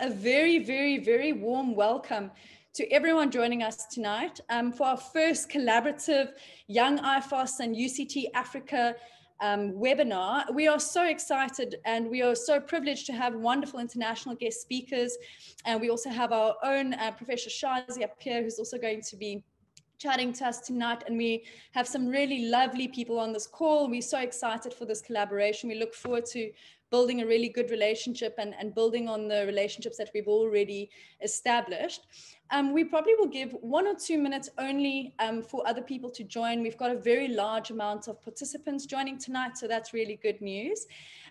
a very, very, very warm welcome to everyone joining us tonight um, for our first collaborative Young IFOS and UCT Africa um, webinar. We are so excited and we are so privileged to have wonderful international guest speakers. And we also have our own uh, Professor Shazia Peer, who's also going to be chatting to us tonight. And we have some really lovely people on this call. We're so excited for this collaboration. We look forward to building a really good relationship and, and building on the relationships that we've already established. Um, we probably will give one or two minutes only um, for other people to join. We've got a very large amount of participants joining tonight, so that's really good news.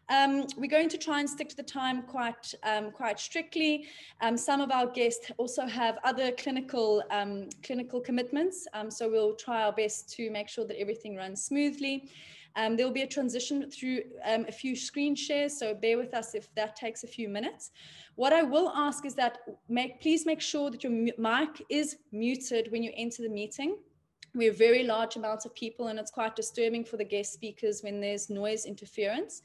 Um, we're going to try and stick to the time quite, um, quite strictly. Um, some of our guests also have other clinical, um, clinical commitments, so we'll try our best to make sure that everything runs smoothly. Um, there will be a transition through um, a few screen shares, so bear with us if that takes a few minutes. What I will ask is that make, please make sure that your mic is muted when you enter the meeting. We're very large amounts of people and it's quite disturbing for the guest speakers when there's noise interference.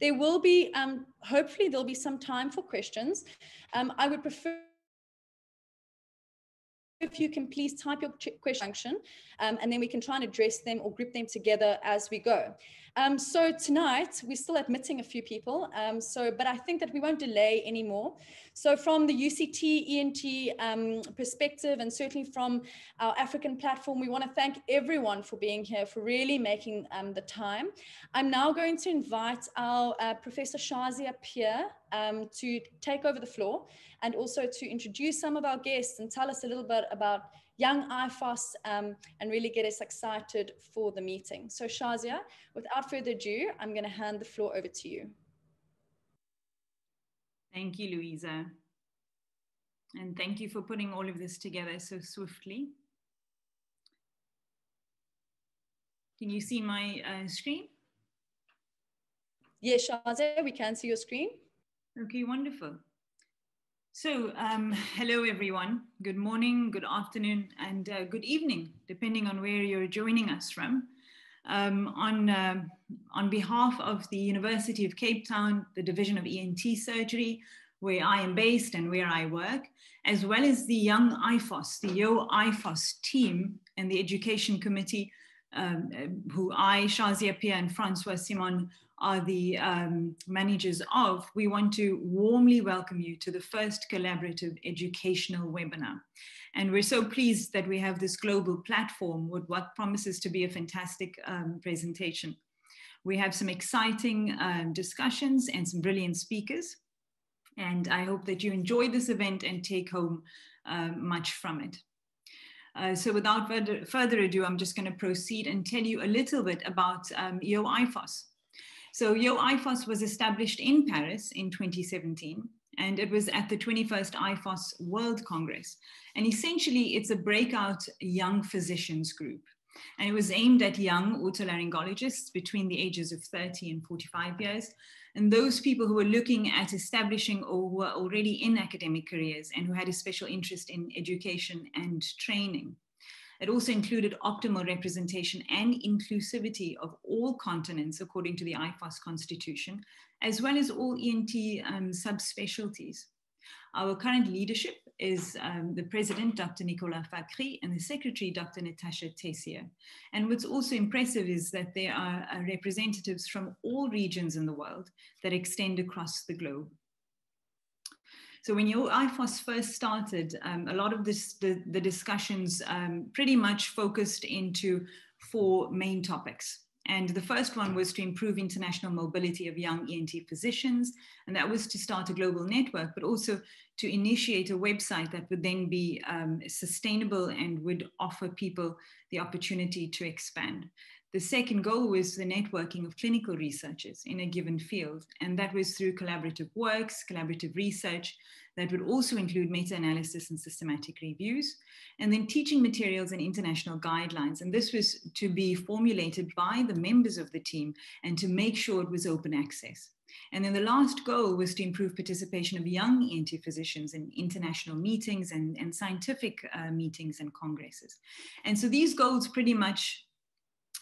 There will be, um, hopefully there'll be some time for questions. Um, I would prefer if you can please type your question function um, and then we can try and address them or group them together as we go. Um, so tonight we're still admitting a few people. Um, so, but I think that we won't delay anymore. So from the UCT ENT um, perspective, and certainly from our African platform, we want to thank everyone for being here, for really making um, the time. I'm now going to invite our uh, Professor Shazia Peer um, to take over the floor and also to introduce some of our guests and tell us a little bit about young IFOS um, and really get us excited for the meeting. So Shazia, without further ado, I'm going to hand the floor over to you. Thank you, Louisa. And thank you for putting all of this together so swiftly. Can you see my uh, screen? Yes, Shazia, we can see your screen. Okay, wonderful. So, um, hello everyone. Good morning, good afternoon, and uh, good evening, depending on where you're joining us from. Um, on, uh, on behalf of the University of Cape Town, the Division of ENT Surgery, where I am based and where I work, as well as the Young IFOS, the Yo IFOS team and the Education Committee, um, who I, Shazia Peer and Francois Simon are the um, managers of, we want to warmly welcome you to the first collaborative educational webinar. And we're so pleased that we have this global platform with what promises to be a fantastic um, presentation. We have some exciting um, discussions and some brilliant speakers. And I hope that you enjoy this event and take home uh, much from it. Uh, so without further, ado, I'm just going to proceed and tell you a little bit about um, Yo IFOS. So Yo IFOS was established in Paris in 2017, and it was at the 21st IFOS World Congress. And essentially, it's a breakout young physicians group. And it was aimed at young otolaryngologists between the ages of 30 and 45 years, and those people who were looking at establishing or were already in academic careers and who had a special interest in education and training. It also included optimal representation and inclusivity of all continents according to the IFOS constitution, as well as all ENT um, subspecialties. Our current leadership is um, the president, Dr. Nicolas Fakhry, and the secretary, Dr. Natacha Teissier. And what's also impressive is that there are uh, representatives from all regions in the world that extend across the globe. So when Yo IFOS first started, um, a lot of this, the, the discussions um, pretty much focused into four main topics. And the first one was to improve international mobility of young ENT physicians. And that was to start a global network, but also to initiate a website that would then be um, sustainable and would offer people the opportunity to expand. The second goal was the networking of clinical researchers in a given field, and that was through collaborative works, collaborative research, that would also include meta-analysis and systematic reviews, and then teaching materials and international guidelines. And this was to be formulated by the members of the team and to make sure it was open access. And then the last goal was to improve participation of young ENT physicians in international meetings and, and scientific uh, meetings and congresses. And so these goals pretty much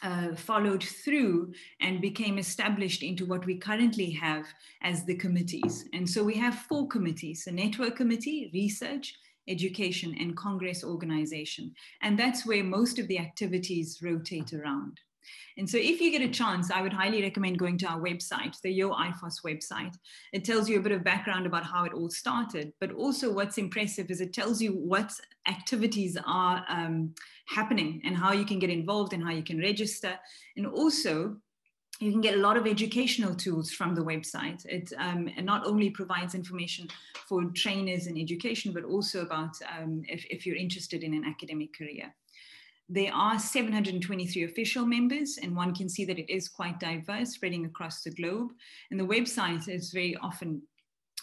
uh, followed through and became established into what we currently have as the committees. And so we have four committees, the network committee, research, education and congress organization. And that's where most of the activities rotate around. And so if you get a chance, I would highly recommend going to our website, the Yo IFOS website. It tells you a bit of background about how it all started, but also what's impressive is it tells you what activities are um, happening and how you can get involved and how you can register. And also you can get a lot of educational tools from the website. It um, not only provides information for trainers in education, but also about um, if, if you're interested in an academic career. There are 723 official members, and one can see that it is quite diverse, spreading across the globe. And the website is very often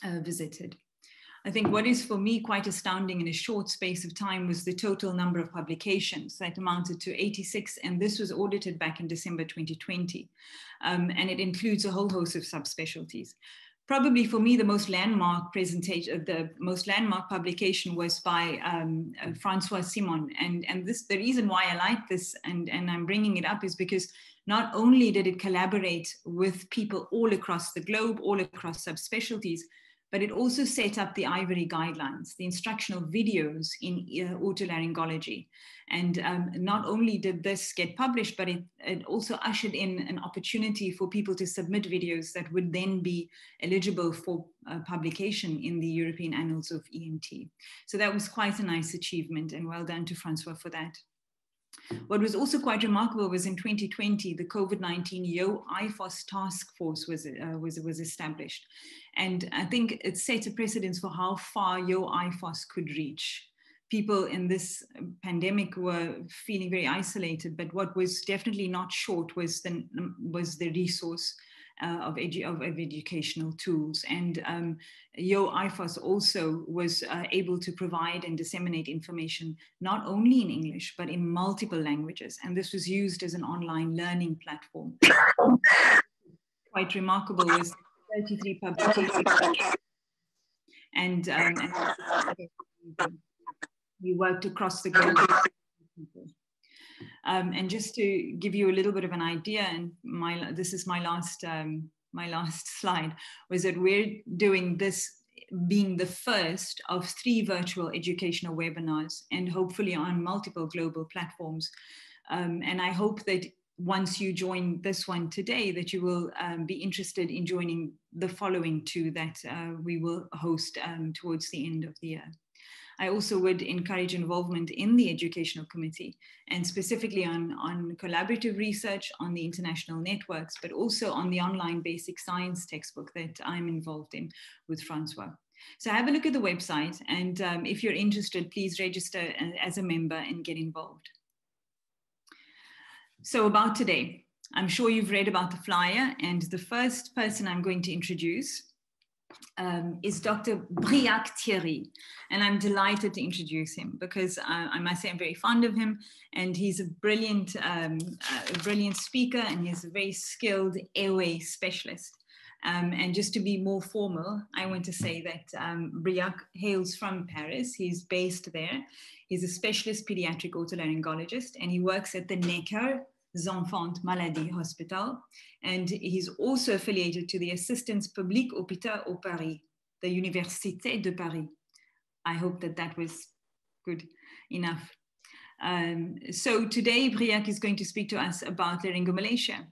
uh, visited. I think what is for me quite astounding in a short space of time was the total number of publications that amounted to 86, and this was audited back in December 2020. Um, and it includes a whole host of subspecialties probably for me the most landmark presentation the most landmark publication was by um, uh, francois simon. And and this the reason why i like this and and i'm bringing it up is because not only did it collaborate with people all across the globe all across subspecialties but it also set up the IVORY guidelines, the instructional videos in uh, otolaryngology. And um, not only did this get published, but it, it, also ushered in an opportunity for people to submit videos that would then be eligible for uh, publication in the European Annals of ENT. So that was quite a nice achievement and well done to Francois for that. What was also quite remarkable was in 2020, the COVID-19 Yo IFOS task force was, uh, was, was established. And I think it set a precedence for how far Yo IFOS could reach. People in this pandemic were feeling very isolated, but what was definitely not short was the, was the resource uh, of, edu of, of, educational tools. And um, Yo IFOS also was uh, able to provide and disseminate information not only in English, but in multiple languages. And this was used as an online learning platform. Quite remarkable was 33 publications. And, um, and we worked across the globe. Um, and just to give you a little bit of an idea, and my this is my last um, my last slide, was that we're doing this being the first of three virtual educational webinars, and hopefully on multiple global platforms. Um, and I hope that once you join this one today, that you will um, be interested in joining the following two that uh, we will host um, towards the end of the year. I also would encourage involvement in the educational committee and specifically on, on collaborative research on the international networks, but also on the online basic science textbook that I'm involved in with Francois. So have a look at the website and um, if you're interested, please register as a member and get involved. So about today, I'm sure you've read about the flyer and the first person I'm going to introduce um, is Dr. Briac Thierry. And I'm delighted to introduce him because I, I must say I'm very fond of him and he's a brilliant, um, a brilliant speaker and he's a very skilled airway specialist. Um, and just to be more formal, I want to say that um, Briac hails from Paris. He's based there. He's a specialist pediatric otolaryngologist and he works at the Necker Enfants Maladies Hospital. And he's also affiliated to the Assistance Publique Hôpital au Paris, the Université de Paris. I hope that that was good enough. Um, so today, Briac is going to speak to us about laryngomalacia.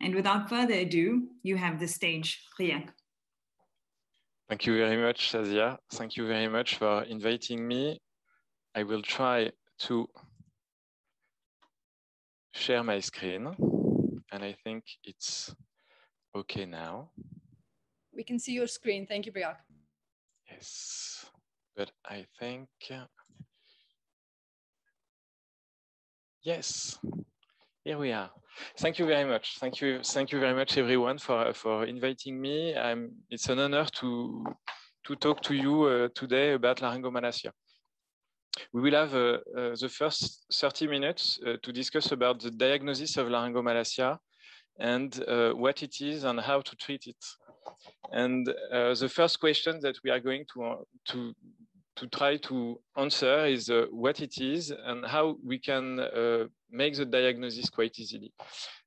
And without further ado, you have the stage, Briac. Thank you very much, Shazia. Thank you very much for inviting me. I will try to share my screen and I think it's okay now. We can see your screen. Thank you, Briac. Yes, but I think, yes, here we are. Thank you very much. Thank you. Thank you very much, everyone, for, for inviting me. Um, it's an honor to, to talk to you uh, today about laryngomalacia. We will have uh, uh, the first 30 minutes uh, to discuss about the diagnosis of laryngomalacia and what it is and how to treat it. And the first question that we are going to, to to try to answer is uh, what it is and how we can uh, make the diagnosis quite easily.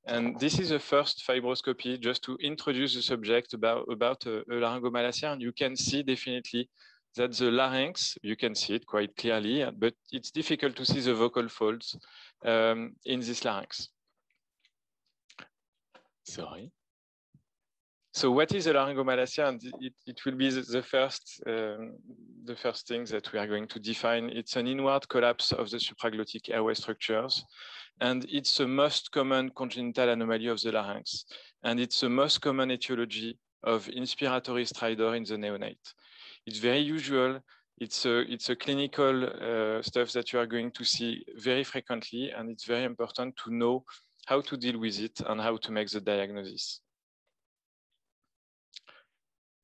And this is the first fibroscopy just to introduce the subject about, about uh, laryngomalacia. And you can see definitely that the larynx, you can see it quite clearly, but it's difficult to see the vocal folds um, in this larynx. Sorry. So what is a laryngomalacia? And it, it will be the, the first um, the first thing that we are going to define. It's an inward collapse of the supraglottic airway structures. And it's the most common congenital anomaly of the larynx. And it's the most common etiology of inspiratory stridor in the neonate. It's very usual. It's a, it's a clinical uh, stuff that you are going to see very frequently. And it's very important to know how to deal with it and how to make the diagnosis.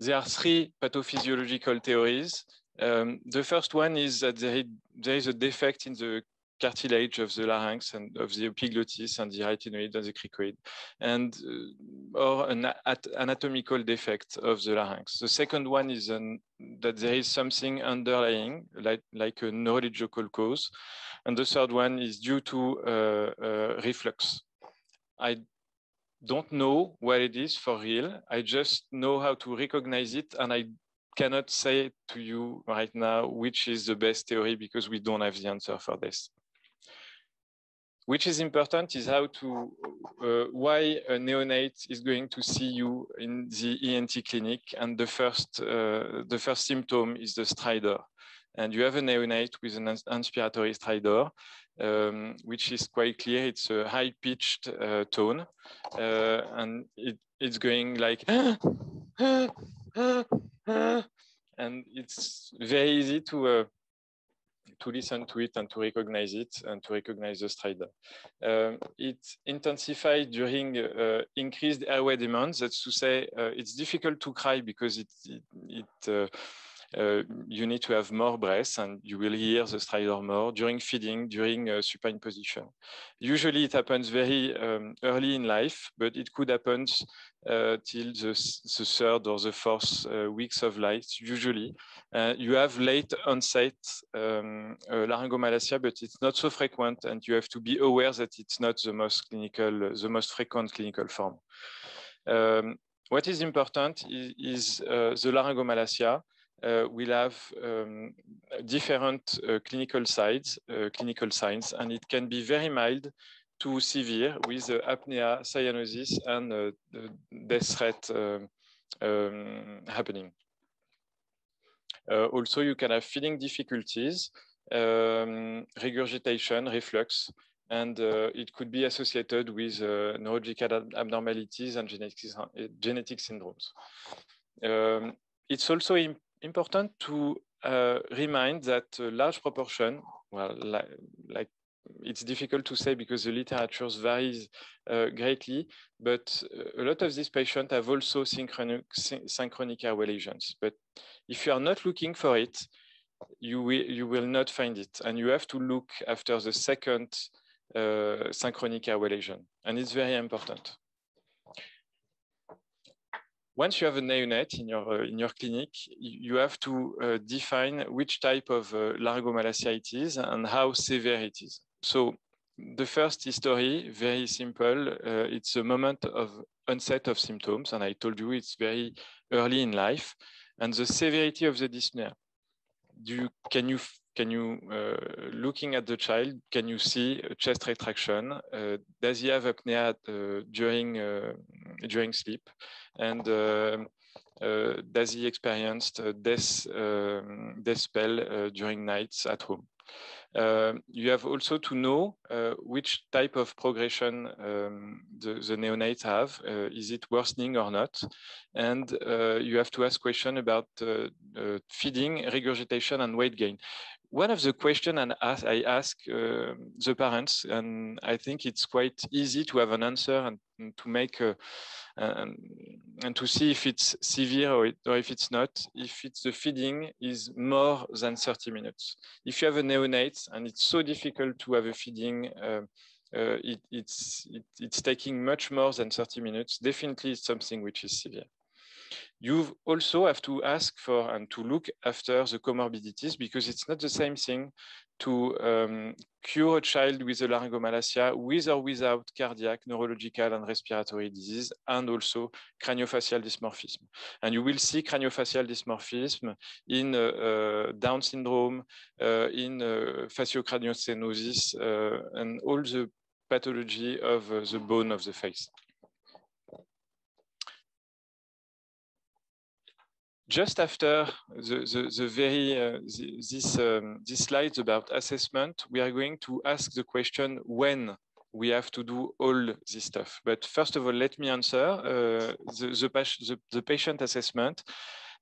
There are three pathophysiological theories. Um, the first one is that there is, there is a defect in the cartilage of the larynx and of the epiglottis and the arytenoid and the cricoid, and uh, or an anatomical defect of the larynx. The second one is an, that there is something underlying, like, like a neurological cause. And the third one is due to uh, uh, reflux. I don't know what it is for real. I just know how to recognize it and I cannot say to you right now which is the best theory because we don't have the answer for this which is important is how to uh, why a neonate is going to see you in the ENT clinic, and the first uh, the first symptom is the stridor, and you have a neonate with an inspiratory stridor, um, which is quite clear. It's a high pitched uh, tone, uh, and it, it's going like. and it's very easy to uh, to listen to it and to recognize it and to recognize the stridor. Um, it intensified during uh, increased airway demands. That's to say, uh, it's difficult to cry because it, it, it uh, you need to have more breath and you will hear the stridor more during feeding, during uh, supine position. Usually it happens very um, early in life, but it could happen uh, till the, the, third or the fourth uh, weeks of life, usually. Uh, you have late onset um, uh, laryngomalacia, but it's not so frequent and you have to be aware that it's not the most clinical, the most frequent clinical form. Um, what is important is, is the laryngomalacia uh, will have um, different uh, clinical sides, uh, clinical signs, and it can be very mild to severe with apnea, cyanosis, and death threat um, um, happening. also, you can have feeding difficulties, um, regurgitation, reflux, and uh, it could be associated with uh, neurological abnormalities and genetic, genetic syndromes. Um, it's also important to uh, remind that a large proportion, well, like, like, it's difficult to say because the literature varies uh, greatly, but a lot of these patients have also synchronic, synchronic airway lesions. But if you are not looking for it, you will, you will not find it. And you have to look after the second uh, synchronic airway lesion. And it's very important once you have a neonate in your, uh, in your clinic, you have to uh, define which type of uh, laryngomalacia it is and how severe it is. So the first history, very simple. Uh, it's a moment of onset of symptoms. And I told you it's very early in life. And the severity of the dyspnea. Do you, can you can you, uh, looking at the child, can you see chest retraction? Uh, does he have apnea uh, during, uh, during sleep? And uh, uh, does he experience death, um, death spell during nights at home? Uh, you have also to know uh, which type of progression um, the, the, neonates have. Uh, is it worsening or not? And you have to ask questions about feeding, regurgitation, and weight gain one of the questions I ask uh, the parents, and I think it's quite easy to have an answer and, and to make a, and, and, to see if it's severe or, it, or, if it's not, if it's the feeding is more than 30 minutes. If you have a neonate and it's so difficult to have a feeding, uh, uh, it, it's, it, it's taking much more than 30 minutes, definitely it's something which is severe. You also have to ask for and to look after the comorbidities because it's not the same thing to um, cure a child with a laryngomalacia with or without cardiac, neurological, and respiratory disease, and also craniofacial dysmorphism. And you will see craniofacial dysmorphism in uh, uh, Down syndrome, uh, in uh, faciocraniostenosis, uh, and all the pathology of uh, the bone of the face. Just after the, the, the very uh, this um, this slides about assessment, we are going to ask the question when we have to do all this stuff. But first of all, let me answer uh, the, the, the, the, patient assessment.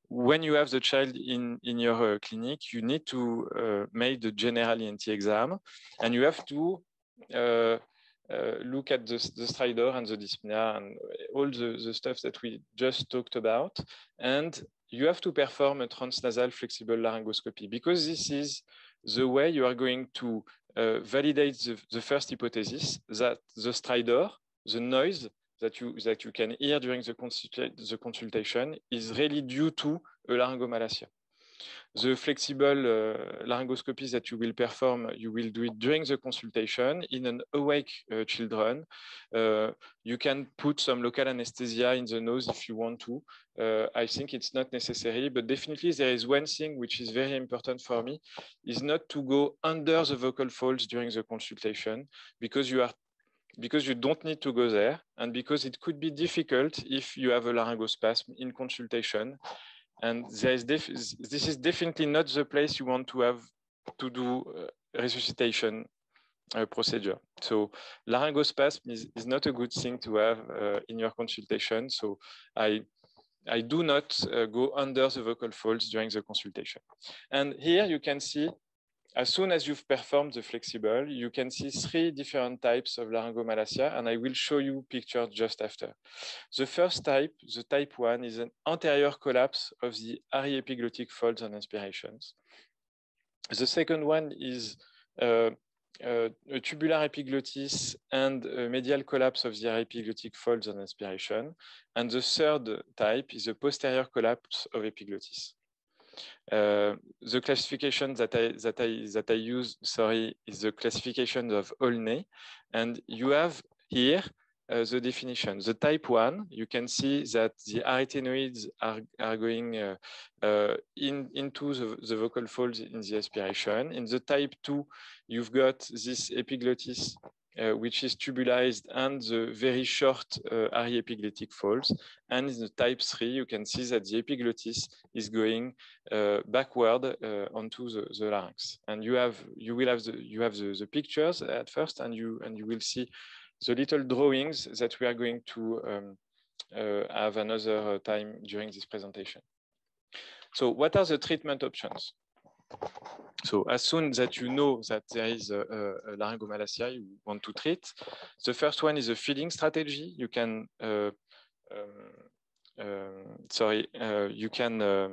When you have the child in, in your uh, clinic, you need to uh, make the general ENT exam and you have to uh, uh, look at the, the stridor and the dyspnea and all the, the stuff that we just talked about. And you have to perform a transnasal flexible laryngoscopy because this is the way you are going to uh, validate the, the, first hypothesis that the stridor, the noise that you, that you can hear during the, consulta the consultation is really due to a laryngomalacia. The flexible uh, laryngoscopy that you will perform, you will do it during the consultation in an awake uh, children. Uh, you can put some local anesthesia in the nose if you want to. Uh, I think it's not necessary, but definitely there is one thing which is very important for me is not to go under the vocal folds during the consultation because you are because you don't need to go there and because it could be difficult if you have a laryngospasm in consultation and there is this is definitely not the place you want to have to do uh, resuscitation uh, procedure. So laryngospasm is, is not a good thing to have uh, in your consultation. So I, I do not uh, go under the vocal folds during the consultation. And here you can see, as soon as you've performed the flexible, you can see three different types of laryngomalacia, and I will show you pictures just after. The first type, the type one, is an anterior collapse of the aryepiglottic folds on inspirations. The second one is uh, uh, a tubular epiglottis and a medial collapse of the epiglottic folds on inspiration. And the third type is a posterior collapse of epiglottis. Uh, the classification that I, that, I, that I use, sorry, is the classification of Olney. And you have here uh, the definition. The type one, you can see that the arytenoids are, are going uh, uh, in, into the, the, vocal folds in the aspiration. In the type two, you've got this epiglottis uh, which is tubulized and the very short uh, aryepiglottic folds. And in the type 3, you can see that the epiglottis is going uh, backward uh, onto the, the, larynx. And you have you will have the you have the, the pictures at first, and you and you will see the little drawings that we are going to um, uh, have another time during this presentation. So what are the treatment options? So as soon that you know that there is a, a, laryngomalacia you want to treat, the first one is a feeding strategy. You can, uh, um, um, sorry, uh, you can uh,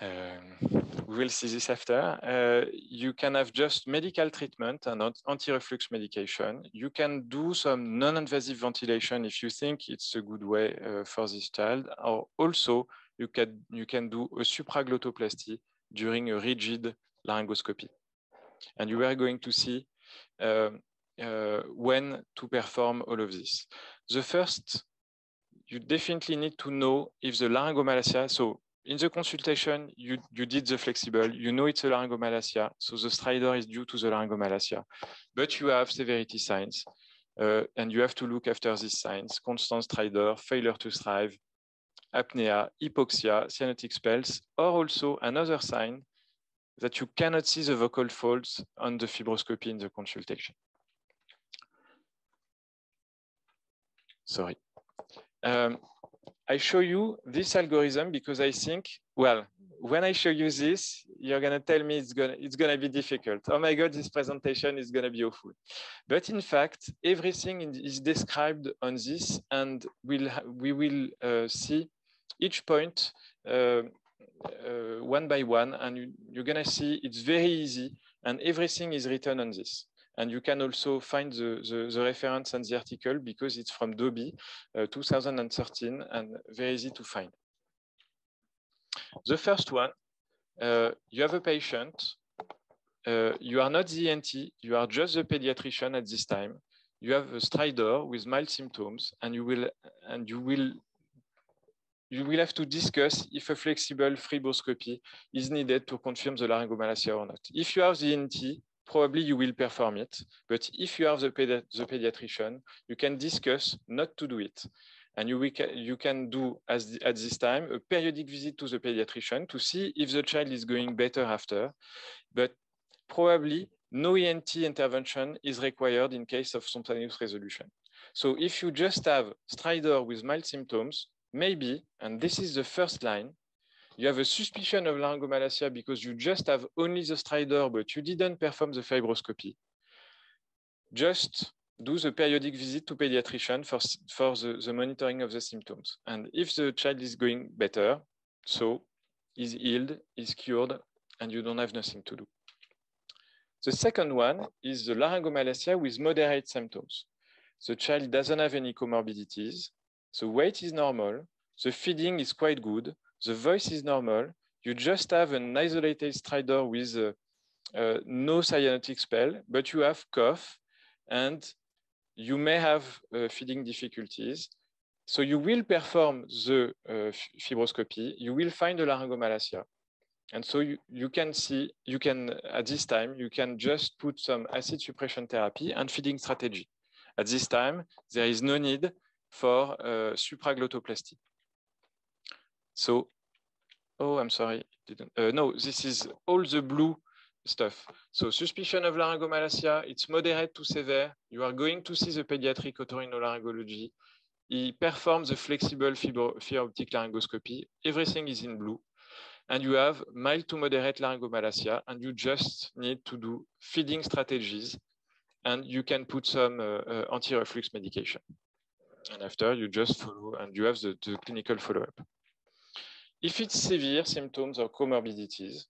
um, we will see this after. Uh, you can have just medical treatment and anti-reflux medication. You can do some non-invasive ventilation if you think it's a good way uh, for this child. Or also, you can, you can do a supraglottoplasty during a rigid laryngoscopy. And you are going to see uh, uh when to perform all of this. The first, you definitely need to know if the laryngomalacia, so in the consultation, you, you did the flexible, you know it's a laryngomalacia, so the stridor is due to the laryngomalacia, but you have severity signs, uh, and you have to look after these signs, constant stridor, failure to thrive, apnea, hypoxia, cyanotic spells, or also another sign that you cannot see the vocal folds on the fibroscopy in the consultation. Sorry. Um, I show you this algorithm because I think, well, when I show you this, you're gonna tell me it's gonna it's gonna be difficult. Oh my God, this presentation is gonna be awful. But in fact, everything is described on this, and we'll we will uh, see each point uh, uh, one by one, and you, you're gonna see it's very easy, and everything is written on this. And you can also find the, the, the reference and the article because it's from Dobie, uh, 2013, and very easy to find. The first one, uh, you have a patient, uh, you are not the ENT, you are just the pediatrician at this time. You have a stridor with mild symptoms, and you will and you will you will have to discuss if a flexible fibroscopy is needed to confirm the laryngomalacia or not. If you have the ENT, probably you will perform it. But if you are the, pedi the pediatrician, you can discuss not to do it. And you, you can do, as the, at this time, a periodic visit to the pediatrician to see if the child is going better after. But probably no ENT intervention is required in case of spontaneous resolution. So if you just have stridor with mild symptoms, maybe, and this is the first line, you have a suspicion of laryngomalacia because you just have only the stridor, but you didn't perform the fibroscopy. Just do the periodic visit to pediatrician for, for the, the monitoring of the symptoms. And if the child is going better, so is healed, is cured, and you don't have nothing to do. The second one is the laryngomalacia with moderate symptoms. The child doesn't have any comorbidities. The weight is normal. The feeding is quite good. The voice is normal. You just have an isolated stridor with uh, uh, no cyanotic spell, but you have cough and you may have uh, feeding difficulties. So you will perform the uh, fibroscopy. You will find the laryngomalacia. And so you, you can see, you can, at this time, you can just put some acid suppression therapy and feeding strategy. At this time, there is no need for uh, supraglottoplasty. So, oh, I'm sorry, didn't, uh, no, this is all the blue stuff. So suspicion of laryngomalacia, it's moderate to severe. You are going to see the pediatric otorhinolaryngology. He performs the flexible fiber optic laryngoscopy. Everything is in blue. And you have mild to moderate laryngomalacia, and you just need to do feeding strategies, and you can put some uh, uh, anti-reflux medication. And after, you just follow, and you have the, the clinical follow-up. If it's severe symptoms or comorbidities,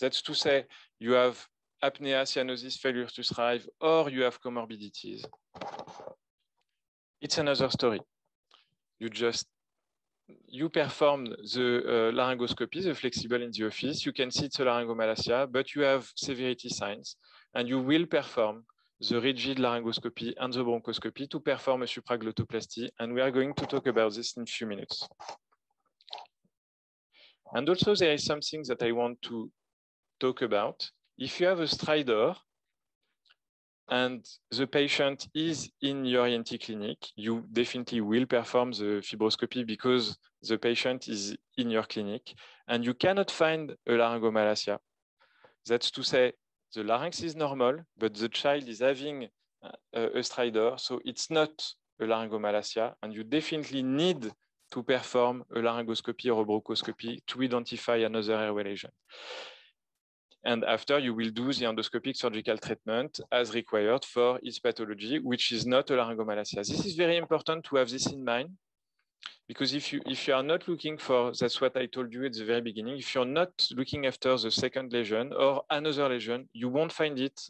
that's to say you have apnea, cyanosis, failure to thrive, or you have comorbidities. It's another story. You just you perform the uh, laryngoscopy, the flexible in the office. You can see it's a laryngomalacia, but you have severity signs, and you will perform the rigid laryngoscopy and the bronchoscopy to perform a supraglottoplasty. And we are going to talk about this in a few minutes. And also there is something that I want to talk about. If you have a stridor and the patient is in your ENT clinic, you definitely will perform the fibroscopy because the patient is in your clinic and you cannot find a laryngomalacia. That's to say, the larynx is normal, but the child is having uh, a, a stridor, so it's not a laryngomalacia, and you definitely need to perform a laryngoscopy or a bronchoscopy to identify another airway lesion. And after, you will do the endoscopic surgical treatment as required for its pathology, which is not a laryngomalacia. This is very important to have this in mind, because if you if you are not looking for, that's what I told you at the very beginning, if you're not looking after the second lesion or another lesion, you won't find it.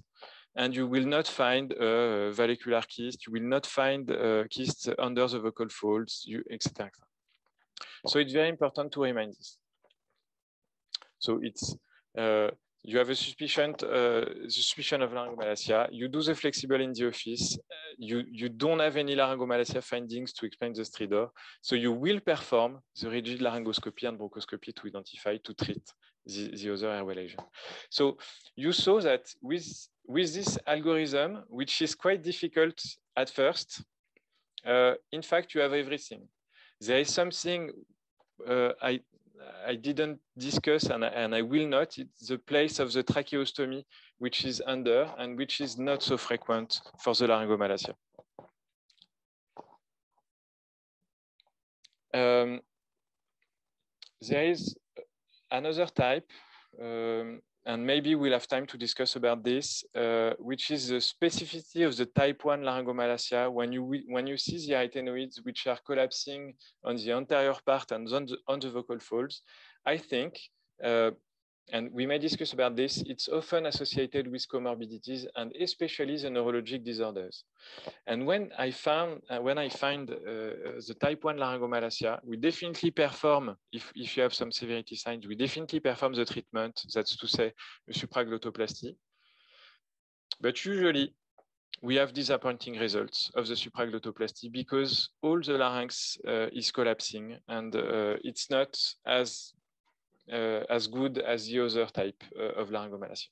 And you will not find a vallecular kyst, you will not find a kyst under the vocal folds, etc. So it's very important to remind this. So it's uh, you have a suspicion, uh, suspicion of laryngomalacia. You do the flexible in the office. Uh, you, you don't have any laryngomalacia findings to explain the stridor. So you will perform the rigid laryngoscopy and bronchoscopy to identify, to treat the, the other airway lesion. So you saw that with, with this algorithm, which is quite difficult at first, uh, in fact, you have everything. There is something uh, I, I didn't discuss and I, and I will not, it's the place of the tracheostomy, which is under and which is not so frequent for the laryngomalacia. Um, there is another type, um, and maybe we'll have time to discuss about this, uh, which is the specificity of the type 1 laryngomalacia when you, when you see the arytenoids which are collapsing on the anterior part and on the, on the vocal folds. I think uh, and we may discuss about this, it's often associated with comorbidities and especially the neurologic disorders. And when I found, uh, when I find uh, the type 1 laryngomalacia, we definitely perform, if, if you have some severity signs, we definitely perform the treatment, that's to say, supraglottoplasty. But usually, we have disappointing results of the supraglottoplasty because all the larynx uh, is collapsing and uh, it's not as uh, as good as the other type uh, of laryngomalacia.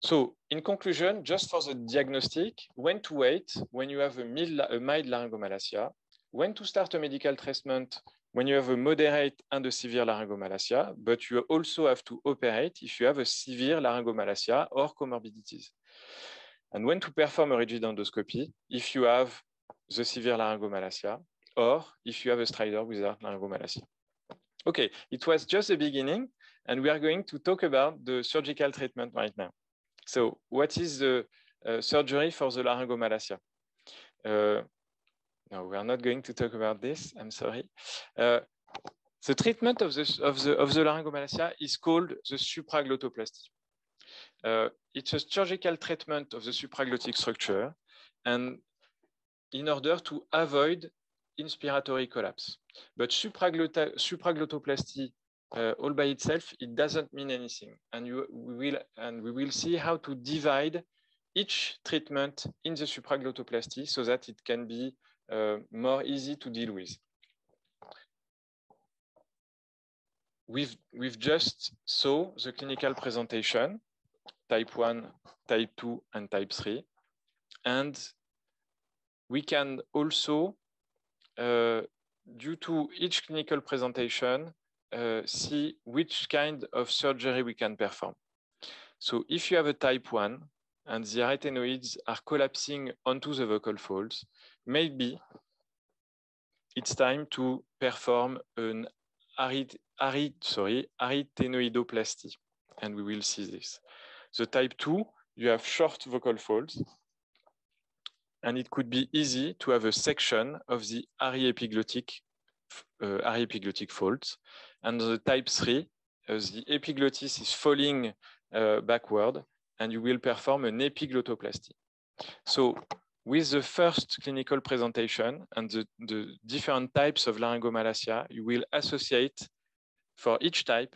So in conclusion, just for the diagnostic, when to wait when you have a mild, a mild laryngomalacia, when to start a medical treatment when you have a moderate and a severe laryngomalacia, but you also have to operate if you have a severe laryngomalacia or comorbidities. And when to perform a rigid endoscopy if you have the severe laryngomalacia or if you have a stridor without laryngomalacia. Okay, it was just the beginning, and we are going to talk about the surgical treatment right now. So what is the uh, surgery for the laryngomalacia? Uh, no, we are not going to talk about this, I'm sorry. Uh, the treatment of the, of, the, of the laryngomalacia is called the supraglottoplasty. Uh, it's a surgical treatment of the supraglottic structure and in order to avoid inspiratory collapse. But supraglottoplasty uh, all by itself, it doesn't mean anything. And, you, we will, and we will see how to divide each treatment in the supraglottoplasty so that it can be uh, more easy to deal with. We've, we've just saw the clinical presentation, type 1, type 2, and type 3. And we can also due to each clinical presentation, uh, see which kind of surgery we can perform. So if you have a type 1 and the arytenoids are collapsing onto the vocal folds, maybe it's time to perform an aryt sorry, arytenoidoplasty, and we will see this. The type 2, you have short vocal folds, and it could be easy to have a section of the aryepiglottic, uh, aryepiglottic folds. And the type 3, uh, the epiglottis is falling uh, backward, and you will perform an epiglottoplasty. So with the first clinical presentation and the, the different types of laryngomalacia, you will associate for each type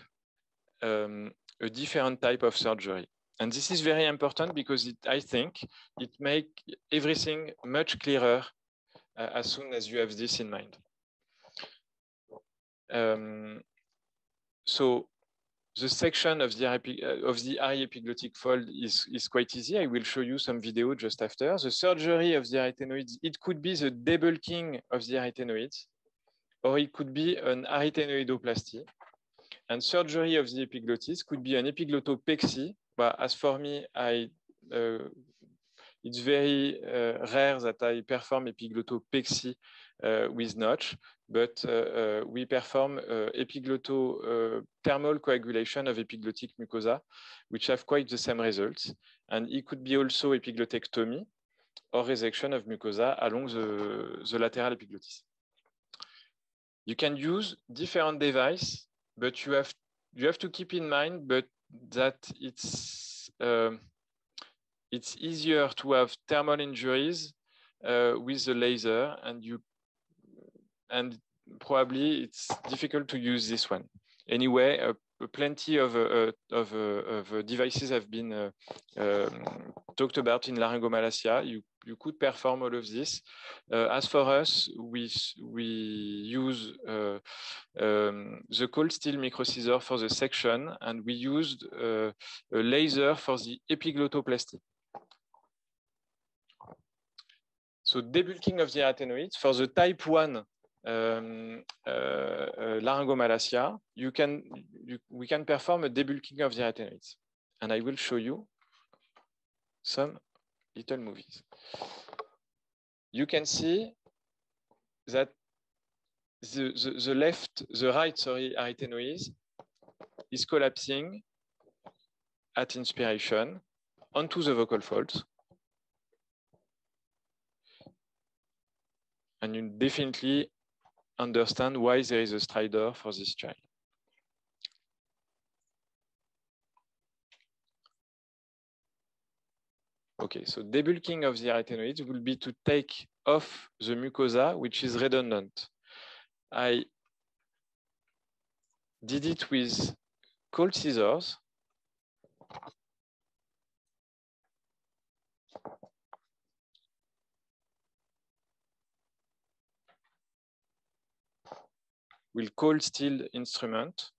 um, a different type of surgery. And this is very important because it, I think it makes everything much clearer uh, as soon as you have this in mind. Um, so the section of the, uh, of the aryepiglottic fold is, is quite easy. I will show you some video just after. The surgery of the arytenoids, it could be the debulking of the arytenoids, or it could be an arytenoidoplasty. And surgery of the epiglottis could be an epiglottopexy, but as for me, I uh, it's very uh, rare that I perform epiglottopexy uh, with notch, but we perform uh, epiglotto thermal coagulation of epiglottic mucosa, which have quite the same results. And it could be also epiglottectomy or resection of mucosa along the, the lateral epiglottis. You can use different device, but you have you have to keep in mind, but that it's uh, it's easier to have thermal injuries uh, with the laser, and you and probably it's difficult to use this one. Anyway, plenty of, uh, of, uh, of, devices have been uh, um, talked about in laryngomalacia. You, you could perform all of this. Uh, as for us, we, we use uh, um, the cold steel microscissor for the section, and we used a laser for the epiglottoplasty. So debulking of the arytenoids for the type 1 um, laryngomalacia, you can, you, we can perform a debulking of the arytenoids. And I will show you some little movies. You can see that the, the, the left, the right, sorry, arytenoid is collapsing at inspiration onto the vocal folds. And you definitely understand why there is a stridor for this child. Okay, so debulking of the arytenoids will be to take off the mucosa, which is redundant. I did it with cold scissors With cold steel instrument.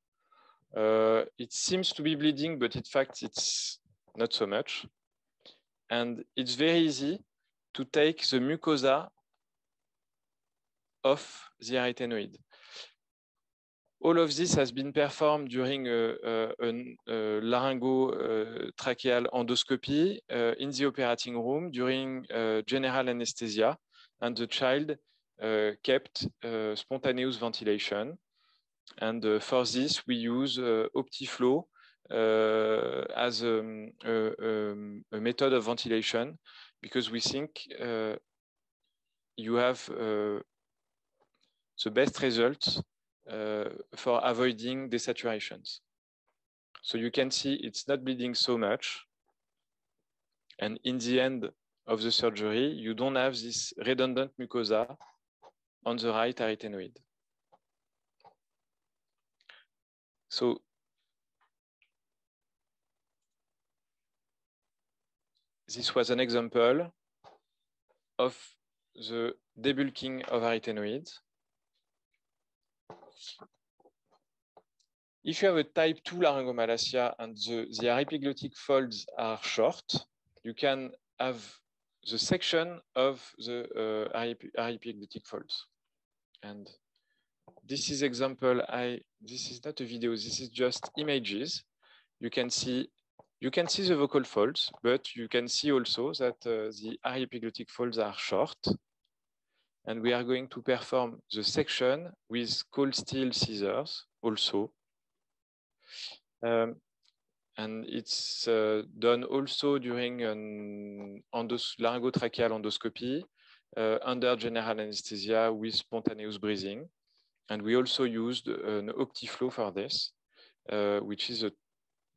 Uh, it seems to be bleeding, but in fact, it's not so much. And it's very easy to take the mucosa of the arytenoid. All of this has been performed during a, a, a laryngo-tracheal endoscopy uh, in the operating room during uh, general anesthesia, and the child uh, kept uh, spontaneous ventilation. And uh, for this, we use OptiFlow as um, a, method of ventilation because we think you have the best results uh, for avoiding desaturations. So you can see it's not bleeding so much. And in the end of the surgery, you don't have this redundant mucosa on the right arytenoid. So this was an example of the debulking of arytenoids. If you have a type 2 laryngomalacia and the, the aryepiglottic folds are short, you can have the section of the uh, aryepiglottic folds. And this is example, I, this is not a video, this is just images. You can see you can see the vocal folds, but you can see also that uh, the aryepiglottic folds are short and we are going to perform the section with cold steel scissors also. Um, and it's uh, done also during an endos laryngotracheal endoscopy under general anesthesia with spontaneous breathing. And we also used an OptiFlow for this, uh, which is a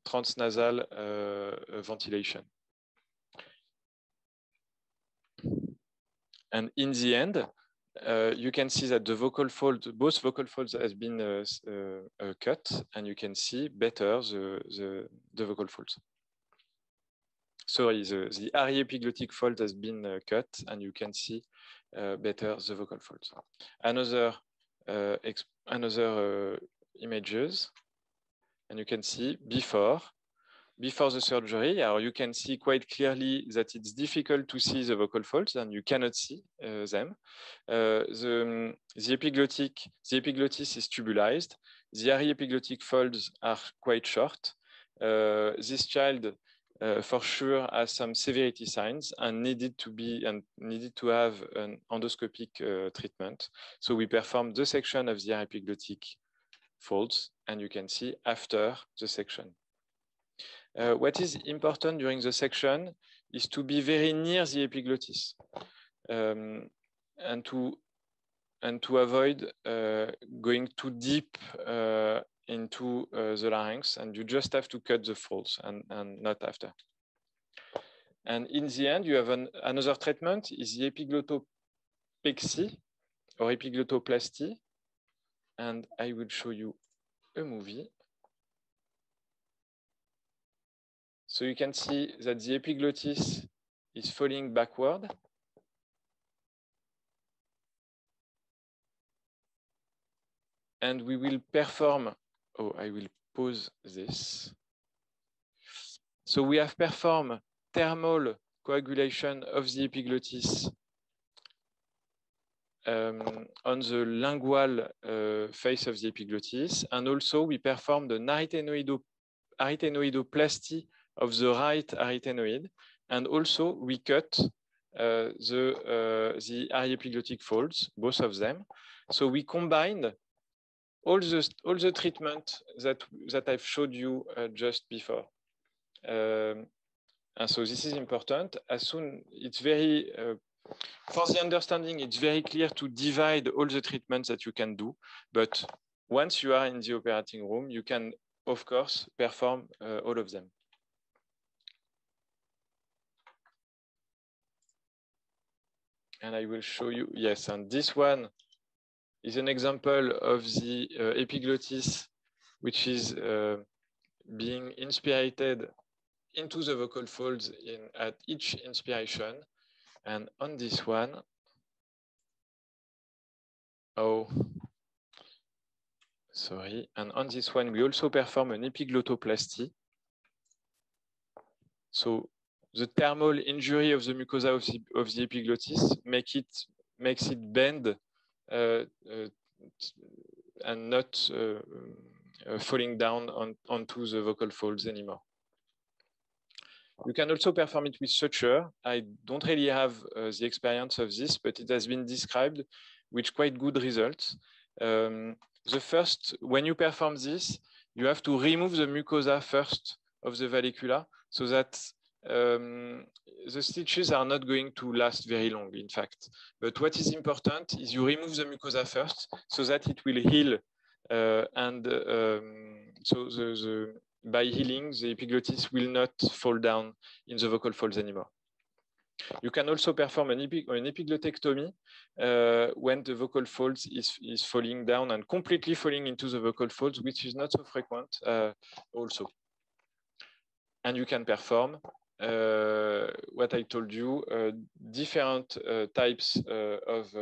transnasal uh, ventilation. And in the end, uh, you can see that the vocal fold, both vocal folds has been uh, uh, uh, cut, and you can see better the, the, the vocal folds. Sorry, the, the aryepiglottic fold has been uh, cut, and you can see uh, better the vocal folds. Another, another images, and you can see before before the surgery, or you can see quite clearly that it's difficult to see the vocal folds and you cannot see uh, them. Uh, the, um, the, epiglottic, the epiglottis is tubulized. The aryepiglottic folds are quite short. Uh, this child uh, for sure has some severity signs and needed to be and needed to have an endoscopic uh, treatment. So we performed the section of the epiglottic folds and you can see after the section. Uh, what is important during the section is to be very near the epiglottis um, and to and to avoid uh, going too deep uh, into uh, the larynx and you just have to cut the folds and, and not after. And in the end, you have an, another treatment is the epiglottopexy or epiglottoplasty. And I will show you a movie. So you can see that the epiglottis is falling backward. And we will perform, oh, I will pause this. So we have performed thermal coagulation of the epiglottis um, on the lingual uh, face of the epiglottis. And also we performed an arytenoidoplasty of the right arytenoid. And also we cut uh, the, uh, the aryepiglottic folds, both of them. So we combined all the, all the treatment that, that I've showed you uh, just before. Um, and so this is important. As soon, it's very, uh, for the understanding, it's very clear to divide all the treatments that you can do. But once you are in the operating room, you can, of course, perform uh, all of them. and I will show you, yes, and this one is an example of the uh, epiglottis, which is uh, being inspirated into the vocal folds in, at each inspiration. And on this one, oh, sorry. And on this one, we also perform an epiglottoplasty. So the thermal injury of the mucosa of the, of the epiglottis make it, makes it bend and not uh, uh, falling down on, onto the vocal folds anymore. You can also perform it with suture. I don't really have uh, the experience of this, but it has been described with quite good results. Um, the first, when you perform this, you have to remove the mucosa first of the vallecula so that um, the stitches are not going to last very long, in fact. But what is important is you remove the mucosa first so that it will heal. Uh, and um, so the, the, by healing, the epiglottis will not fall down in the vocal folds anymore. You can also perform an, epi an epiglottectomy uh, when the vocal folds is, is falling down and completely falling into the vocal folds, which is not so frequent uh, also. And you can perform what I told you, uh, different uh, types uh, of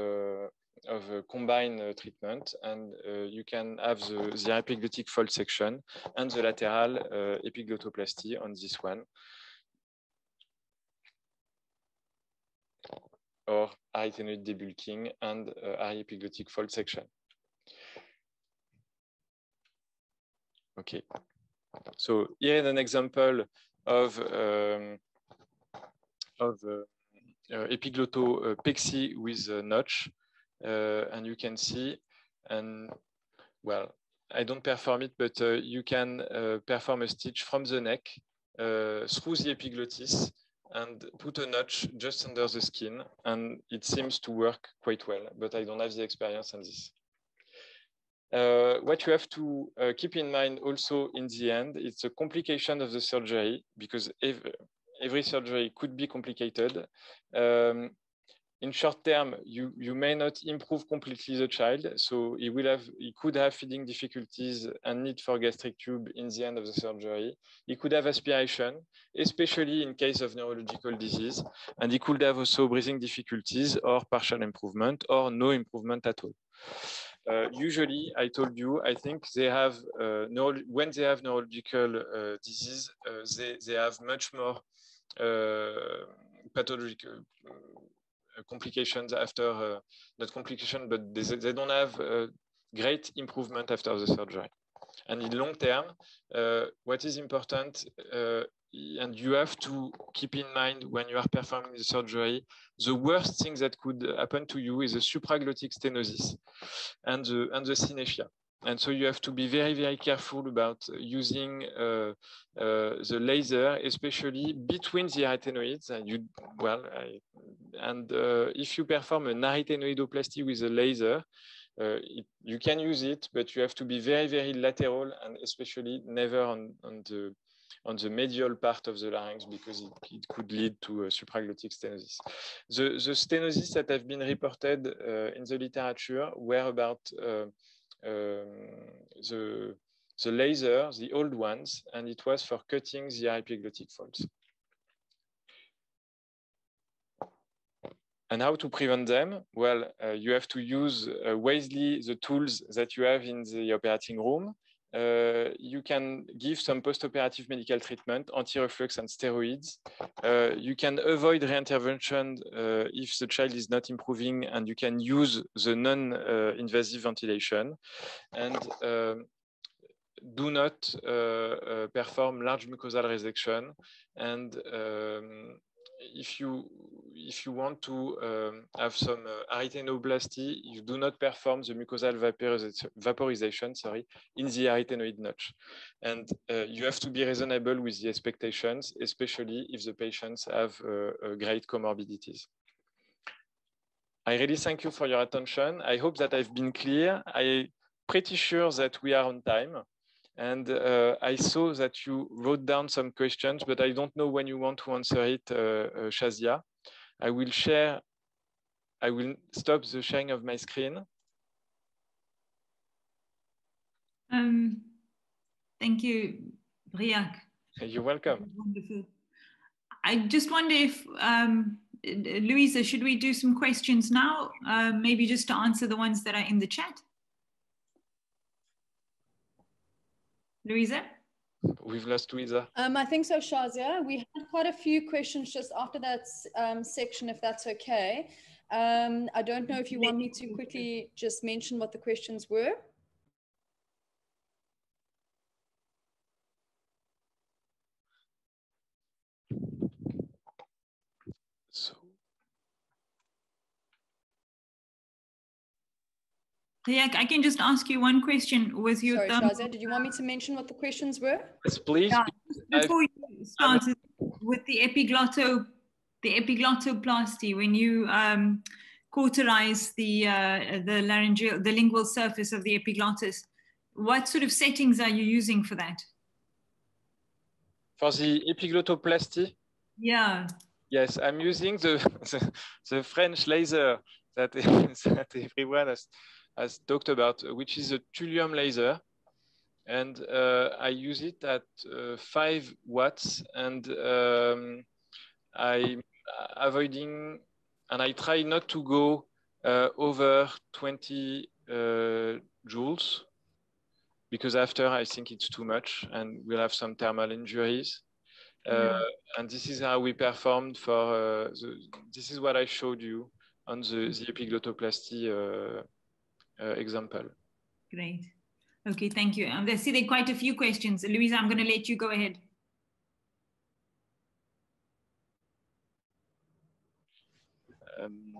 of combined treatment and you can have the, the epiglottic fold section and the lateral epiglottoplasty on this one. or arytenoid debulking and uh, epiglottic fold section. Okay, so here is an example of um, of uh, uh, epiglottopexy with a notch. Uh, and you can see, and well, I don't perform it, but uh, you can uh, perform a stitch from the neck through the epiglottis and put a notch just under the skin. And it seems to work quite well, but I don't have the experience on this. Uh, what you have to uh, keep in mind also in the end, it's a complication of the surgery because every, every surgery could be complicated. Um, in short term, you, you may not improve completely the child. So he will have, he could have feeding difficulties and need for gastric tube in the end of the surgery. He could have aspiration, especially in case of neurological disease. And he could have also breathing difficulties or partial improvement or no improvement at all. Uh, usually, I told you, I think they have, uh, when they have neurological uh, disease, they, they have much more pathological complications after, not complication, but they, they don't have great improvement after the surgery. And in long term, uh, what is important, and you have to keep in mind when you are performing the surgery, the worst thing that could happen to you is a supraglottic stenosis and the, and the synesthesia. And so you have to be very, very careful about using uh, uh, the laser, especially between the arytenoids. And you, well, I, and uh, if you perform an arytenoidoplasty with a laser, uh, it, you can use it, but you have to be very, very lateral and especially never on, on the on the medial part of the larynx because it, it could lead to a supraglottic stenosis. The, the stenosis that have been reported uh, in the literature were about uh, um, the, the laser, the old ones, and it was for cutting the epiglottic folds. And how to prevent them? Well, uh, you have to use uh, wisely the tools that you have in the operating room. Uh, you can give some post-operative medical treatment, anti-reflux and steroids. Uh, you can avoid reintervention uh, if the child is not improving and you can use the non-invasive ventilation. And um, do not uh, perform large mucosal resection and um, if you if you want to um, have some uh, you do not perform the mucosal vaporization, vaporization sorry, in the arytenoid notch. And uh, you have to be reasonable with the expectations, especially if the patients have uh, uh great comorbidities. I really thank you for your attention. I hope that I've been clear. I'm pretty sure that we are on time. And uh, I saw that you wrote down some questions, but I don't know when you want to answer it, uh, uh, Shazia. I will share I will stop the sharing of my screen. Um, thank you, Briac. You're welcome. Wonderful. I just wonder if, um, Louisa, should we do some questions now? Uh, maybe just to answer the ones that are in the chat. Louisa? We've lost Louisa. Um, I think so, Shazia. We had quite a few questions just after that um, section, if that's okay. Um, I don't know if you want me to quickly just mention what the questions were. So Yeah, I can just ask you one question with your Sorry, thumb. Shazia, did you want me to mention what the questions were? yes, please. Yeah, I've- Before you start with the epiglotto, the epiglottoplasty, when you um, cauterize the uh, the laryngeal, the lingual surface of the epiglottis, what sort of settings are you using for that? For the epiglottoplasty, Yeah, yes, I'm using the, the, the French laser that, that everyone has, has talked about, which is a thulium laser. And uh, I use it at uh, five watts and um, I'm avoiding, and I try not to go uh, over 20 uh, joules because after I think it's too much and we'll have some thermal injuries. Uh, And this is how we performed for, uh, the, this is what I showed you on the, the epiglottoplasty uh, uh, example. great. Okay, thank you. Um, I see there are quite a few questions. Louisa, I'm going to let you go ahead. Um,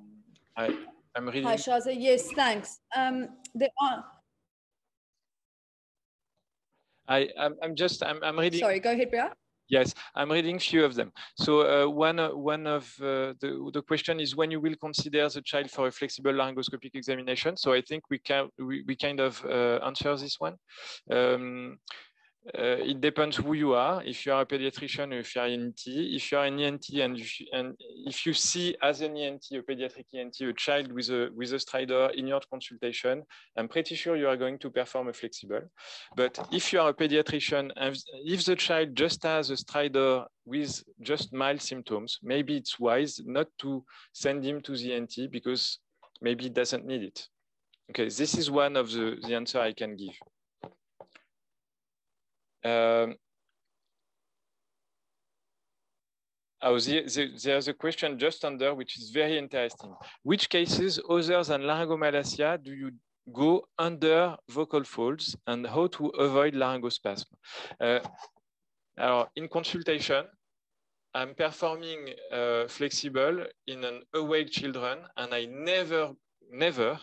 I, I'm reading. Hi, Shazia. Yes, thanks. Um, there are, I, I'm, I'm just, I'm, I'm reading. sorry, go ahead, Briac. Yes, I'm reading few of them. So uh, one, uh, one of uh, the, the question is when you will consider the child for a flexible laryngoscopic examination. So I think we can we, we kind of uh, answer this one. Um, uh, it depends who you are. If you are a pediatrician or if you are an ENT. If you are an ENT and if you, and if you see as an ENT, a pediatric ENT, a child with a with a stridor in your consultation, I'm pretty sure you are going to perform a flexible. But if you are a pediatrician, and if the child just has a stridor with just mild symptoms, maybe it's wise not to send him to the ENT because maybe he doesn't need it. Okay, this is one of the, the answer I can give. Um, oh, the, the, there's a question just under, which is very interesting. Which cases other than laryngomalacia do you go under vocal folds and how to avoid laryngospasm? Uh, alors, in consultation, I'm performing uh, flexible in an awake children and I never, never,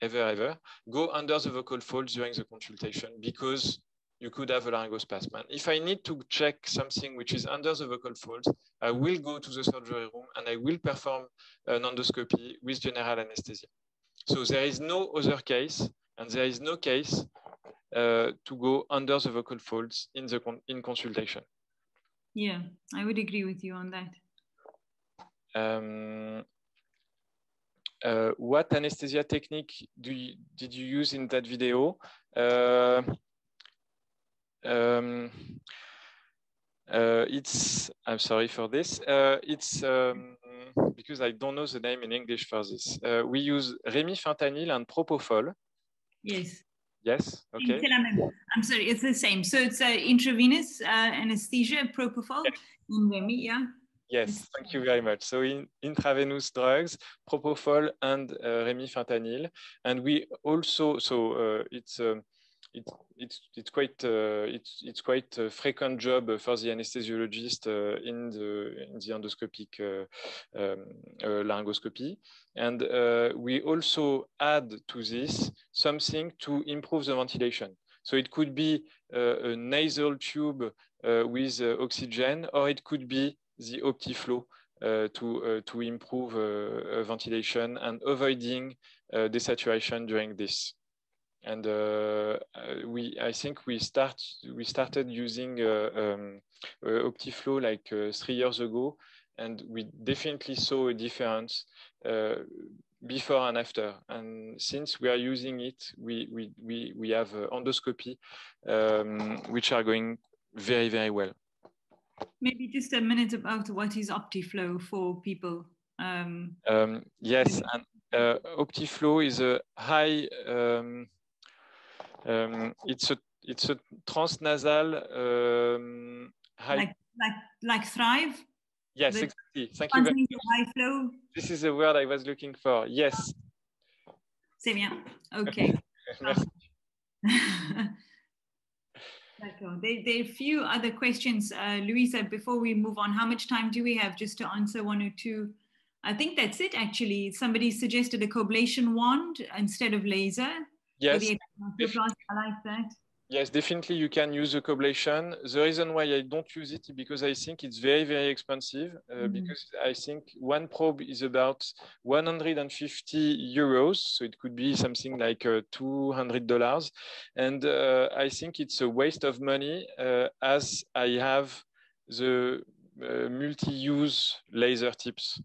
ever, ever go under the vocal folds during the consultation because you could have a laryngospasm. If I need to check something which is under the vocal folds, I will go to the surgery room and I will perform an endoscopy with general anesthesia. So there is no other case, and there is no case uh, to go under the vocal folds in the con in consultation. Yeah, I would agree with you on that. Um, uh, what anesthesia technique do you, did you use in that video? Uh, um, uh, it's, I'm sorry for this. Uh, it's um, because I don't know the name in English for this. Uh, we use remifentanil and propofol. Yes. Yes, okay. C'est la même. I'm sorry, it's the same. So it's uh, intravenous uh, anesthesia, propofol, in Remi, yeah? Yes, thank you very much. So in intravenous drugs, propofol and uh, remifentanil, and we also so uh, it's um, it, it's it's quite uh, it's it's quite a frequent job for the anesthesiologist uh, in the in the endoscopic uh, um, laryngoscopy, and we also add to this something to improve the ventilation. So it could be a nasal tube with oxygen, or it could be the OptiFlow uh, to uh, to improve uh, ventilation and avoiding desaturation during this. And we, I think we start we started using um, OptiFlow like three years ago, and we definitely saw a difference before and after. And since we are using it, we, we, we, we have endoscopy, um, which are going very, very well. Maybe just a minute about what is OptiFlow for people. Um, um, yes, and uh, OptiFlow is a high, um, it's a it's a transnasal um, high. Like, like, like Thrive? Yes, the exactly. Thank you very much. High flow. This is the word I was looking for. Yes. C'est bien. Okay. There, there, are a few other questions. Uh, Louisa, before we move on, how much time do we have just to answer one or two? I think that's it actually. Somebody suggested a coblation wand instead of laser. Yes. Like. Yes, definitely you can use the coblation. The reason why I don't use it is because I think it's very, very expensive uh, mm -hmm. because I think one probe is about 150 euros. So it could be something like uh, $200. And uh, I think it's a waste of money uh, as I have the uh, multi-use laser tips.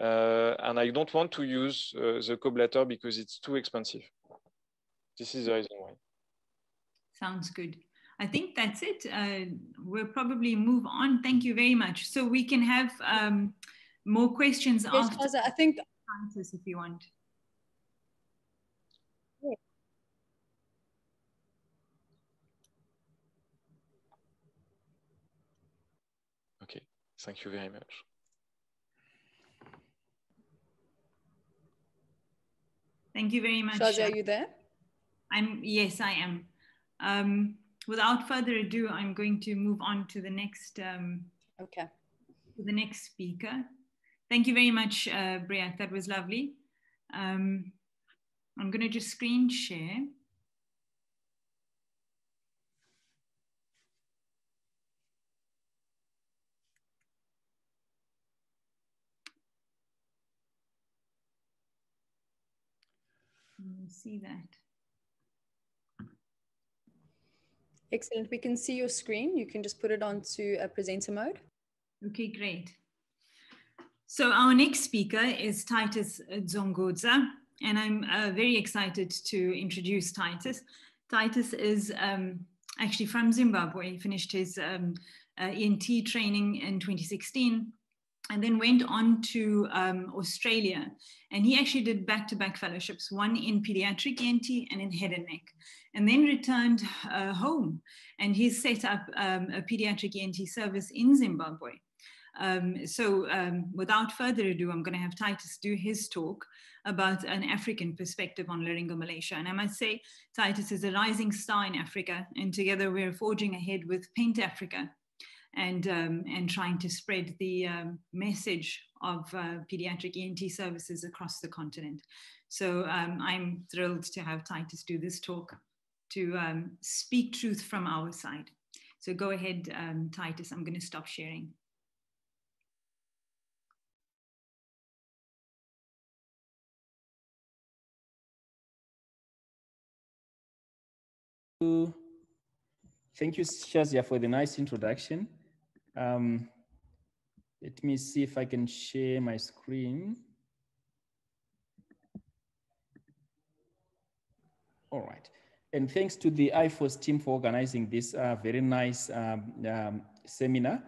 Uh, and I don't want to use the coblator because it's too expensive. This is the reason why. Sounds good. I think that's it. Uh, we'll probably move on. Thank you very much. So we can have um, more questions yes, after. I think answers if you want. Okay, thank you very much. Thank you very much. Shazia, are you there? I'm yes, I am. Um, without further ado, I'm going to move on to the next. Um, okay. To the next speaker. Thank you very much, uh, Briac. That was lovely. Um, I'm going to just screen share. see that. Excellent. We can see your screen. You can just put it onto a presenter mode. Okay, great. So our next speaker is Titus Dzongodza, and I'm uh, very excited to introduce Titus. Titus is um, actually from Zimbabwe. He finished his um, uh, ENT training in 2016 and then went on to um, Australia. And he actually did back to back fellowships, one in pediatric ENT and in head and neck, and then returned uh, home. And he set up um, a pediatric ENT service in Zimbabwe. Um, so, um, without further ado, I'm going to have Titus do his talk about an African perspective on laryngomalacia. And I must say, Titus is a rising star in Africa, and together we're forging ahead with Paint Africa, and, um, and trying to spread the um, message of uh, pediatric ENT services across the continent. So um, I'm thrilled to have Titus do this talk to um, speak truth from our side. So go ahead, um, Titus, I'm gonna stop sharing. Thank you, Shazia, for the nice introduction. Um, let me see if I can share my screen. All right. And thanks to the IFOS team for organizing this uh, very nice um, um, seminar.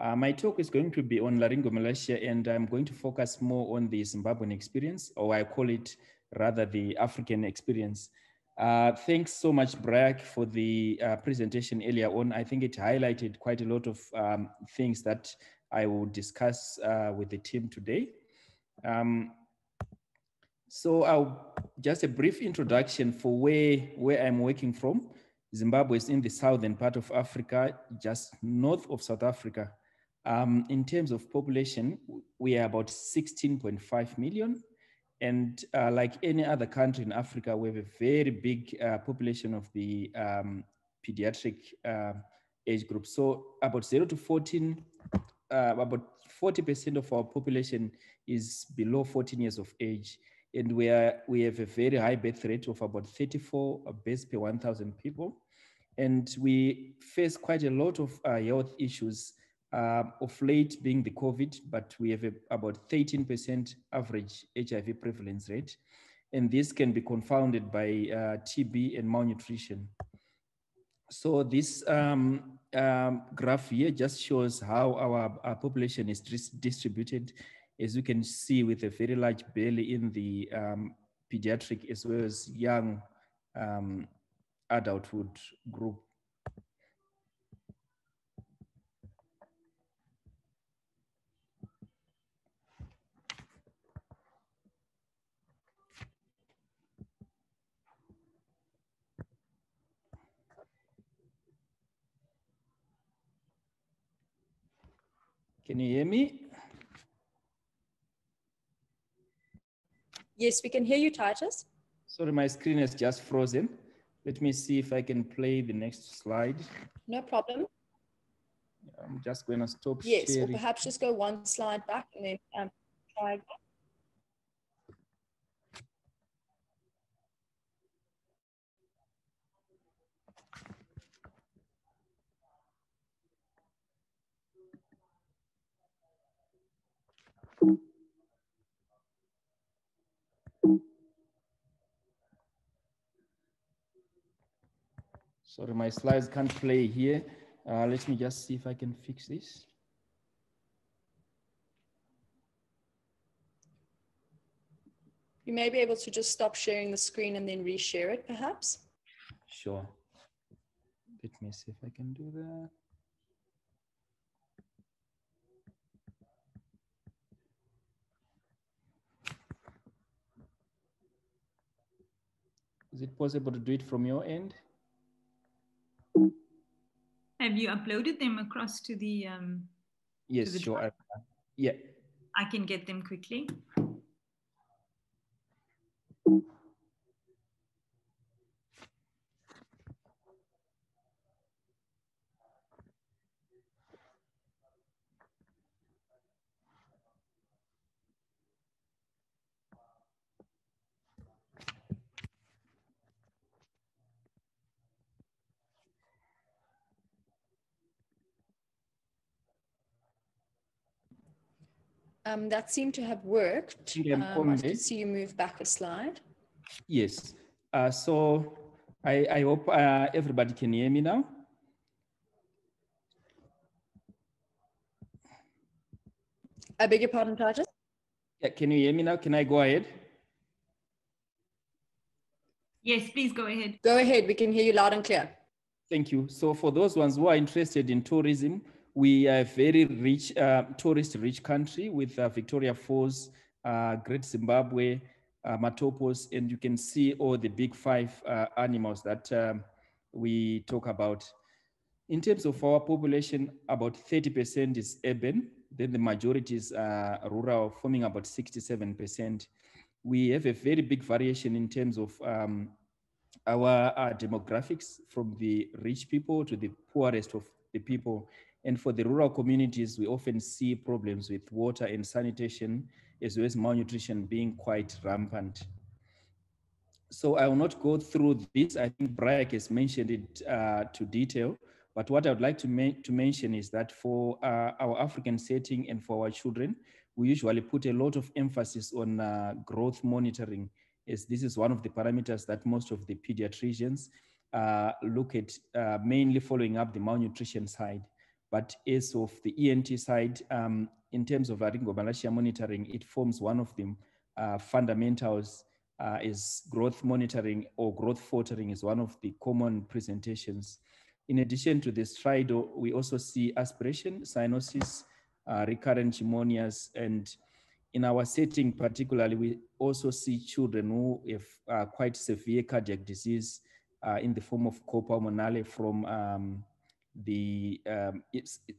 Uh, my talk is going to be on laryngomalacia and I'm going to focus more on the Zimbabwean experience, or I call it rather the African experience. Uh, thanks so much, Briac, for the uh, presentation earlier on. I think it highlighted quite a lot of um, things that I will discuss uh, with the team today. Um, so I'll, just a brief introduction for where, where I'm working from. Zimbabwe is in the southern part of Africa, just north of South Africa. Um, in terms of population, we are about 16.5 million. And uh, like any other country in Africa, we have a very big uh, population of the um, pediatric uh, age group. So about zero to 14, uh, about 40% of our population is below 14 years of age. And we, are, we have a very high birth rate of about 34 births per 1,000 people. And we face quite a lot of uh, health issues uh, of late being the COVID, but we have a, about 13% average HIV prevalence rate. And this can be confounded by uh, TB and malnutrition. So this um, um, graph here just shows how our, our population is dis distributed. As you can see with a very large belly in the um, pediatric as well as young um, adulthood group. Can you hear me? Yes, we can hear you, Titus. Sorry, my screen is just frozen. Let me see if I can play the next slide. No problem. I'm just going to stop Yes, sharing. or perhaps just go one slide back and then um, try again. Sorry, my slides can't play here. Uh, let me just see if I can fix this. You may be able to just stop sharing the screen and then reshare it, perhaps. Sure. Let me see if I can do that. Is it possible to do it from your end? Have you uploaded them across to the? Um, Yes, the sure. I, yeah. I can get them quickly. Um, that seemed to have worked. think I'm Um, I there. can see you move back a slide. Yes. Uh, so I, I hope uh, everybody can hear me now. I beg your pardon, Titus? Yeah, can you hear me now? Can I go ahead? Yes, please go ahead. Go ahead, we can hear you loud and clear. Thank you. So for those ones who are interested in tourism, we are a very rich, uh, tourist-rich country with uh, Victoria Falls, uh, Great Zimbabwe, uh, Matopos, and you can see all the big five uh, animals that um, we talk about. In terms of our population, about 30% is urban, then the majority is uh, rural, forming about 67%. We have a very big variation in terms of um, our uh, demographics from the rich people to the poorest of the people. And for the rural communities, we often see problems with water and sanitation, as well as malnutrition being quite rampant. So I will not go through this. I think Brian has mentioned it uh, to detail. But what I would like to, to mention is that for uh, our African setting and for our children, we usually put a lot of emphasis on uh, growth monitoring, as this is one of the parameters that most of the pediatricians uh, look at, uh, mainly following up the malnutrition side. But as of the ENT side, um, in terms of laryngomalacia monitoring, it forms one of the uh, fundamentals uh, is growth monitoring or growth faltering is one of the common presentations. In addition to this stridor, we also see aspiration, cyanosis, uh, recurrent pneumonias, and in our setting particularly, we also see children who have uh, quite severe cardiac disease uh, in the form of cor pulmonale from um, the um,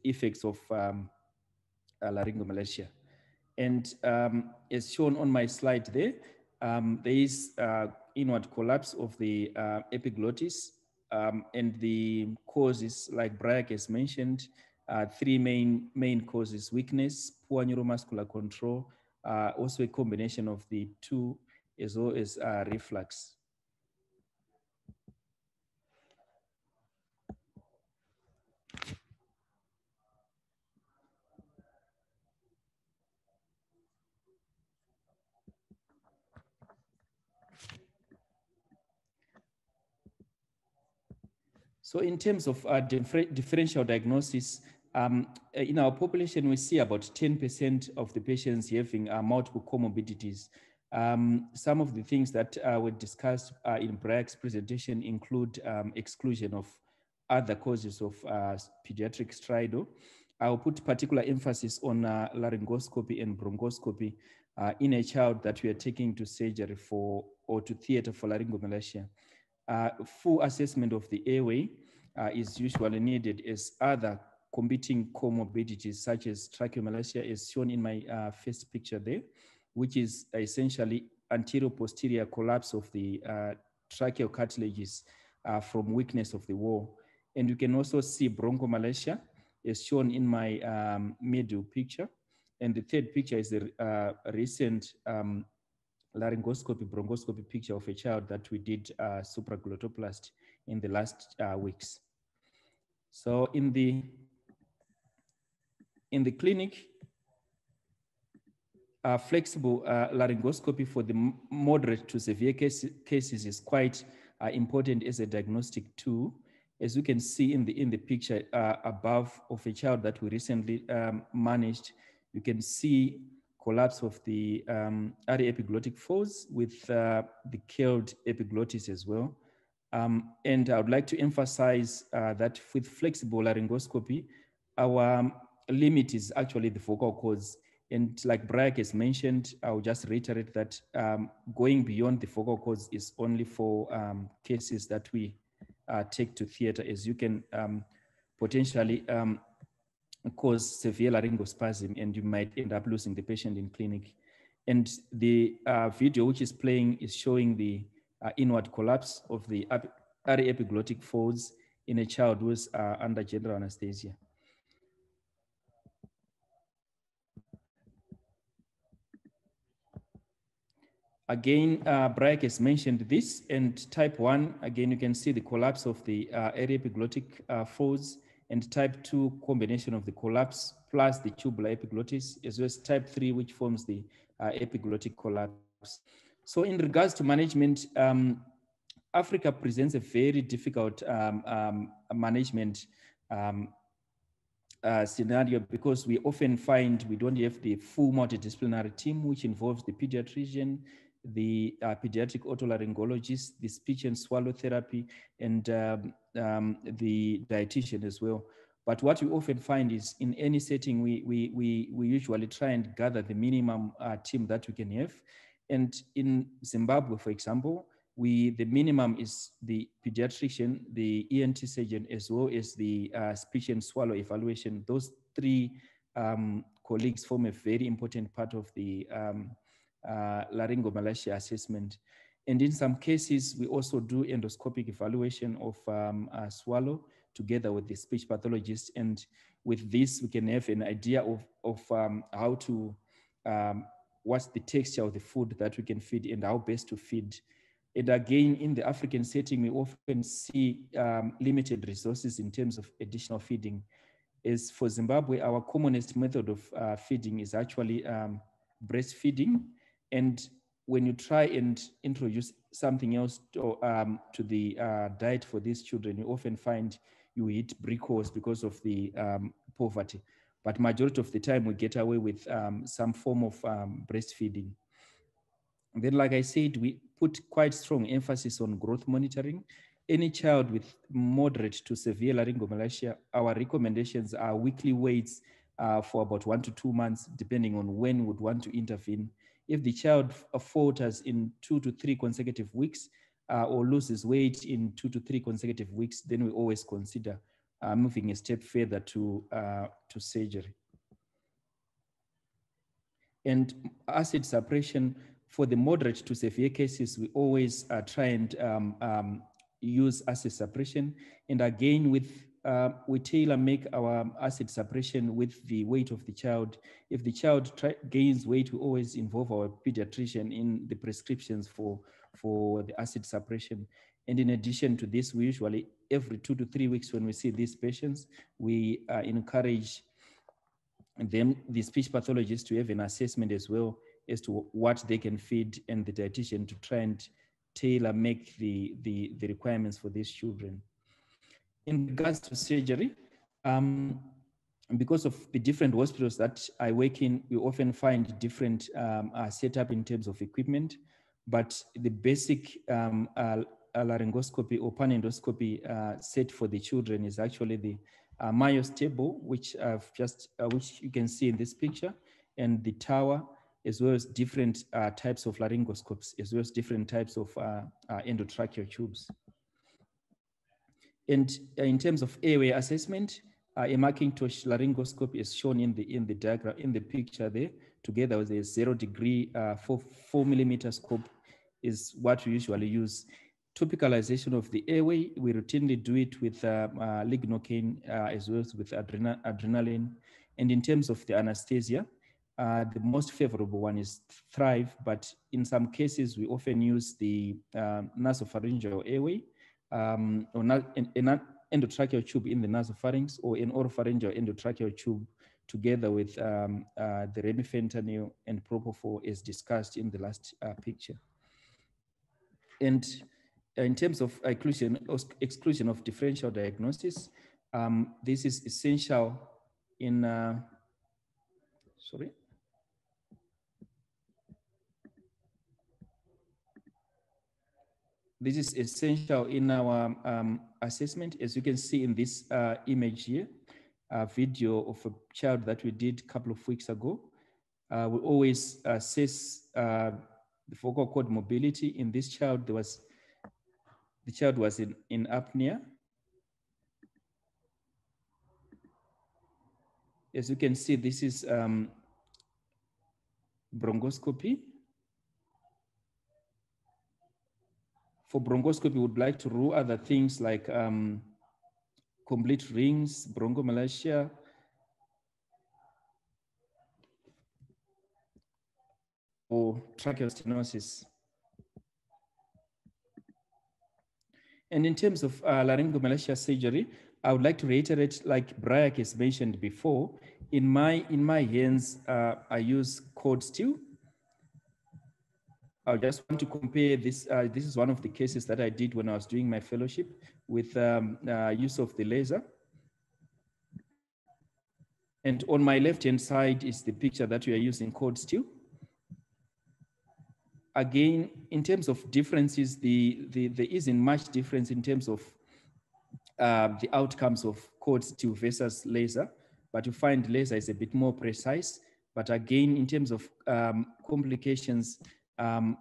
effects of um, uh, laryngomalacia. And um, as shown on my slide there, um, there is uh, inward collapse of the uh, epiglottis um, and the causes, like Briac has mentioned, uh, three main, main causes, weakness, poor neuromuscular control, uh, also a combination of the two, as well as uh, reflux. So in terms of uh, differ differential diagnosis, um, in our population, we see about 10% of the patients having uh, multiple comorbidities. Um, some of the things that uh, were discussed uh, in Briac's presentation include um, exclusion of other causes of uh, pediatric stridor. I'll put particular emphasis on uh, laryngoscopy and bronchoscopy uh, in a child that we are taking to surgery for or to theater for laryngomalacia. Uh, full assessment of the airway is usually needed as other competing comorbidities such as tracheomalacia as shown in my first picture there which is essentially anterior posterior collapse of the uh, tracheal cartilages uh, from weakness of the wall. And you can also see bronchomalacia as shown in my um, middle picture. And the third picture is a uh, recent um, laryngoscopy, bronchoscopy picture of a child that we did uh, supraglottoplasty in the last uh, weeks. So in the in the clinic, flexible uh, laryngoscopy for the moderate to severe case, cases is quite uh, important as a diagnostic tool. As you can see in the in the picture uh, above of a child that we recently um, managed, you can see collapse of the um, epiglottic folds with uh, the curled epiglottis as well. Um, and I would like to emphasize uh, that with flexible laryngoscopy, our um, limit is actually the vocal cords and like Briac has mentioned, I'll just reiterate that um, going beyond the vocal cords is only for um, cases that we uh, take to theater, as you can um, potentially um, cause severe laryngospasm and you might end up losing the patient in clinic. And the uh, video which is playing is showing the uh, inward collapse of the epiglottic folds in a child who's uh, under general anesthesia. Again, uh, Briac has mentioned this, and type 1, again, you can see the collapse of the uh, epiglottic uh, folds, and type 2, combination of the collapse plus the tubular epiglottis, as well as type 3, which forms the uh, epiglottic collapse. So in regards to management, um, Africa presents a very difficult um, um, management um, uh, scenario because we often find we don't have the full multidisciplinary team, which involves the pediatrician, the uh, pediatric otolaryngologist, the speech and swallow therapy, and um, um, the dietitian as well. But what we often find is in any setting, we, we, we, we usually try and gather the minimum uh, team that we can have. And in Zimbabwe, for example, we the minimum is the pediatrician, the ENT surgeon, as well as the uh, speech and swallow evaluation. Those three um, colleagues form a very important part of the um, uh, laryngomalacia assessment. And in some cases, we also do endoscopic evaluation of um, swallow together with the speech pathologist. And with this, we can have an idea of, of um, how to, um, what's the texture of the food that we can feed and how best to feed. And again, in the African setting, we often see um, limited resources in terms of additional feeding. As for Zimbabwe, our commonest method of uh, feeding is actually um, breastfeeding and when you try and introduce something else to, um, to the uh, diet for these children, you often find you eat brick because of the um, poverty. But majority of the time, we get away with um, some form of um, breastfeeding. And then, like I said, we put quite strong emphasis on growth monitoring. Any child with moderate to severe laryngomalacia, our recommendations are weekly weights uh, for about one to two months, depending on when would want to intervene if the child falters in two to three consecutive weeks uh, or loses weight in two to three consecutive weeks, then we always consider uh, moving a step further to, uh, to surgery. And acid suppression for the moderate to severe cases, we always uh, try and um, um, use acid suppression. And again, with uh, we tailor make our acid suppression with the weight of the child. If the child gains weight, we always involve our pediatrician in the prescriptions for, for the acid suppression. And in addition to this, we usually every two to three weeks when we see these patients, we uh, encourage them, the speech pathologist, to have an assessment as well as to what they can feed and the dietitian to try and tailor make the, the, the requirements for these children. in regards to surgery, um, because of the different hospitals that I work in, we often find different um, uh, setup in terms of equipment, but the basic um, uh, laryngoscopy or panendoscopy uh, set for the children is actually the uh, Mayos table, which I've just, uh, which you can see in this picture, and the tower, as well as different uh, types of laryngoscopes, as well as different types of uh, uh, endotracheal tubes. And in terms of airway assessment, a Macintosh laryngoscope is shown in the in the diagram in the picture there, together with a zero degree four four millimeter scope, is what we usually use topicalization of the airway, we routinely do it with uh, uh, lignocaine uh, as well as with adrenal adrenaline. And in terms of the anesthesia, uh, the most favorable one is Thrive, but in some cases, we often use the um, nasopharyngeal airway um, or an, an endotracheal tube in the nasopharynx or an oropharyngeal endotracheal tube together with um, uh, the remifentanil and propofol as discussed in the last picture. And in terms of inclusion, exclusion of differential diagnosis, um, this is essential in, uh, sorry. This is essential in our um, assessment. As you can see in this uh, image here, a video of a child that we did a couple of weeks ago. Uh, we always assess uh, the vocal cord mobility. In this child, there was the child was in, in apnea. As you can see, this is um, bronchoscopy. For bronchoscopy, we would like to rule other things like um, complete rings, bronchomalacia, or tracheal And in terms of uh, laryngomalacia surgery, I would like to reiterate, like Briac has mentioned before, in my in my hands, uh, I use cold steel. I just want to compare this. Uh, this is one of the cases that I did when I was doing my fellowship with um, uh, use of the laser. And on my left-hand side is the picture that we are using cold steel again, in terms of differences, the, the, there isn't much difference in terms of uh, the outcomes of cold steel versus laser, but you find laser is a bit more precise. But again, in terms of um, complications, um,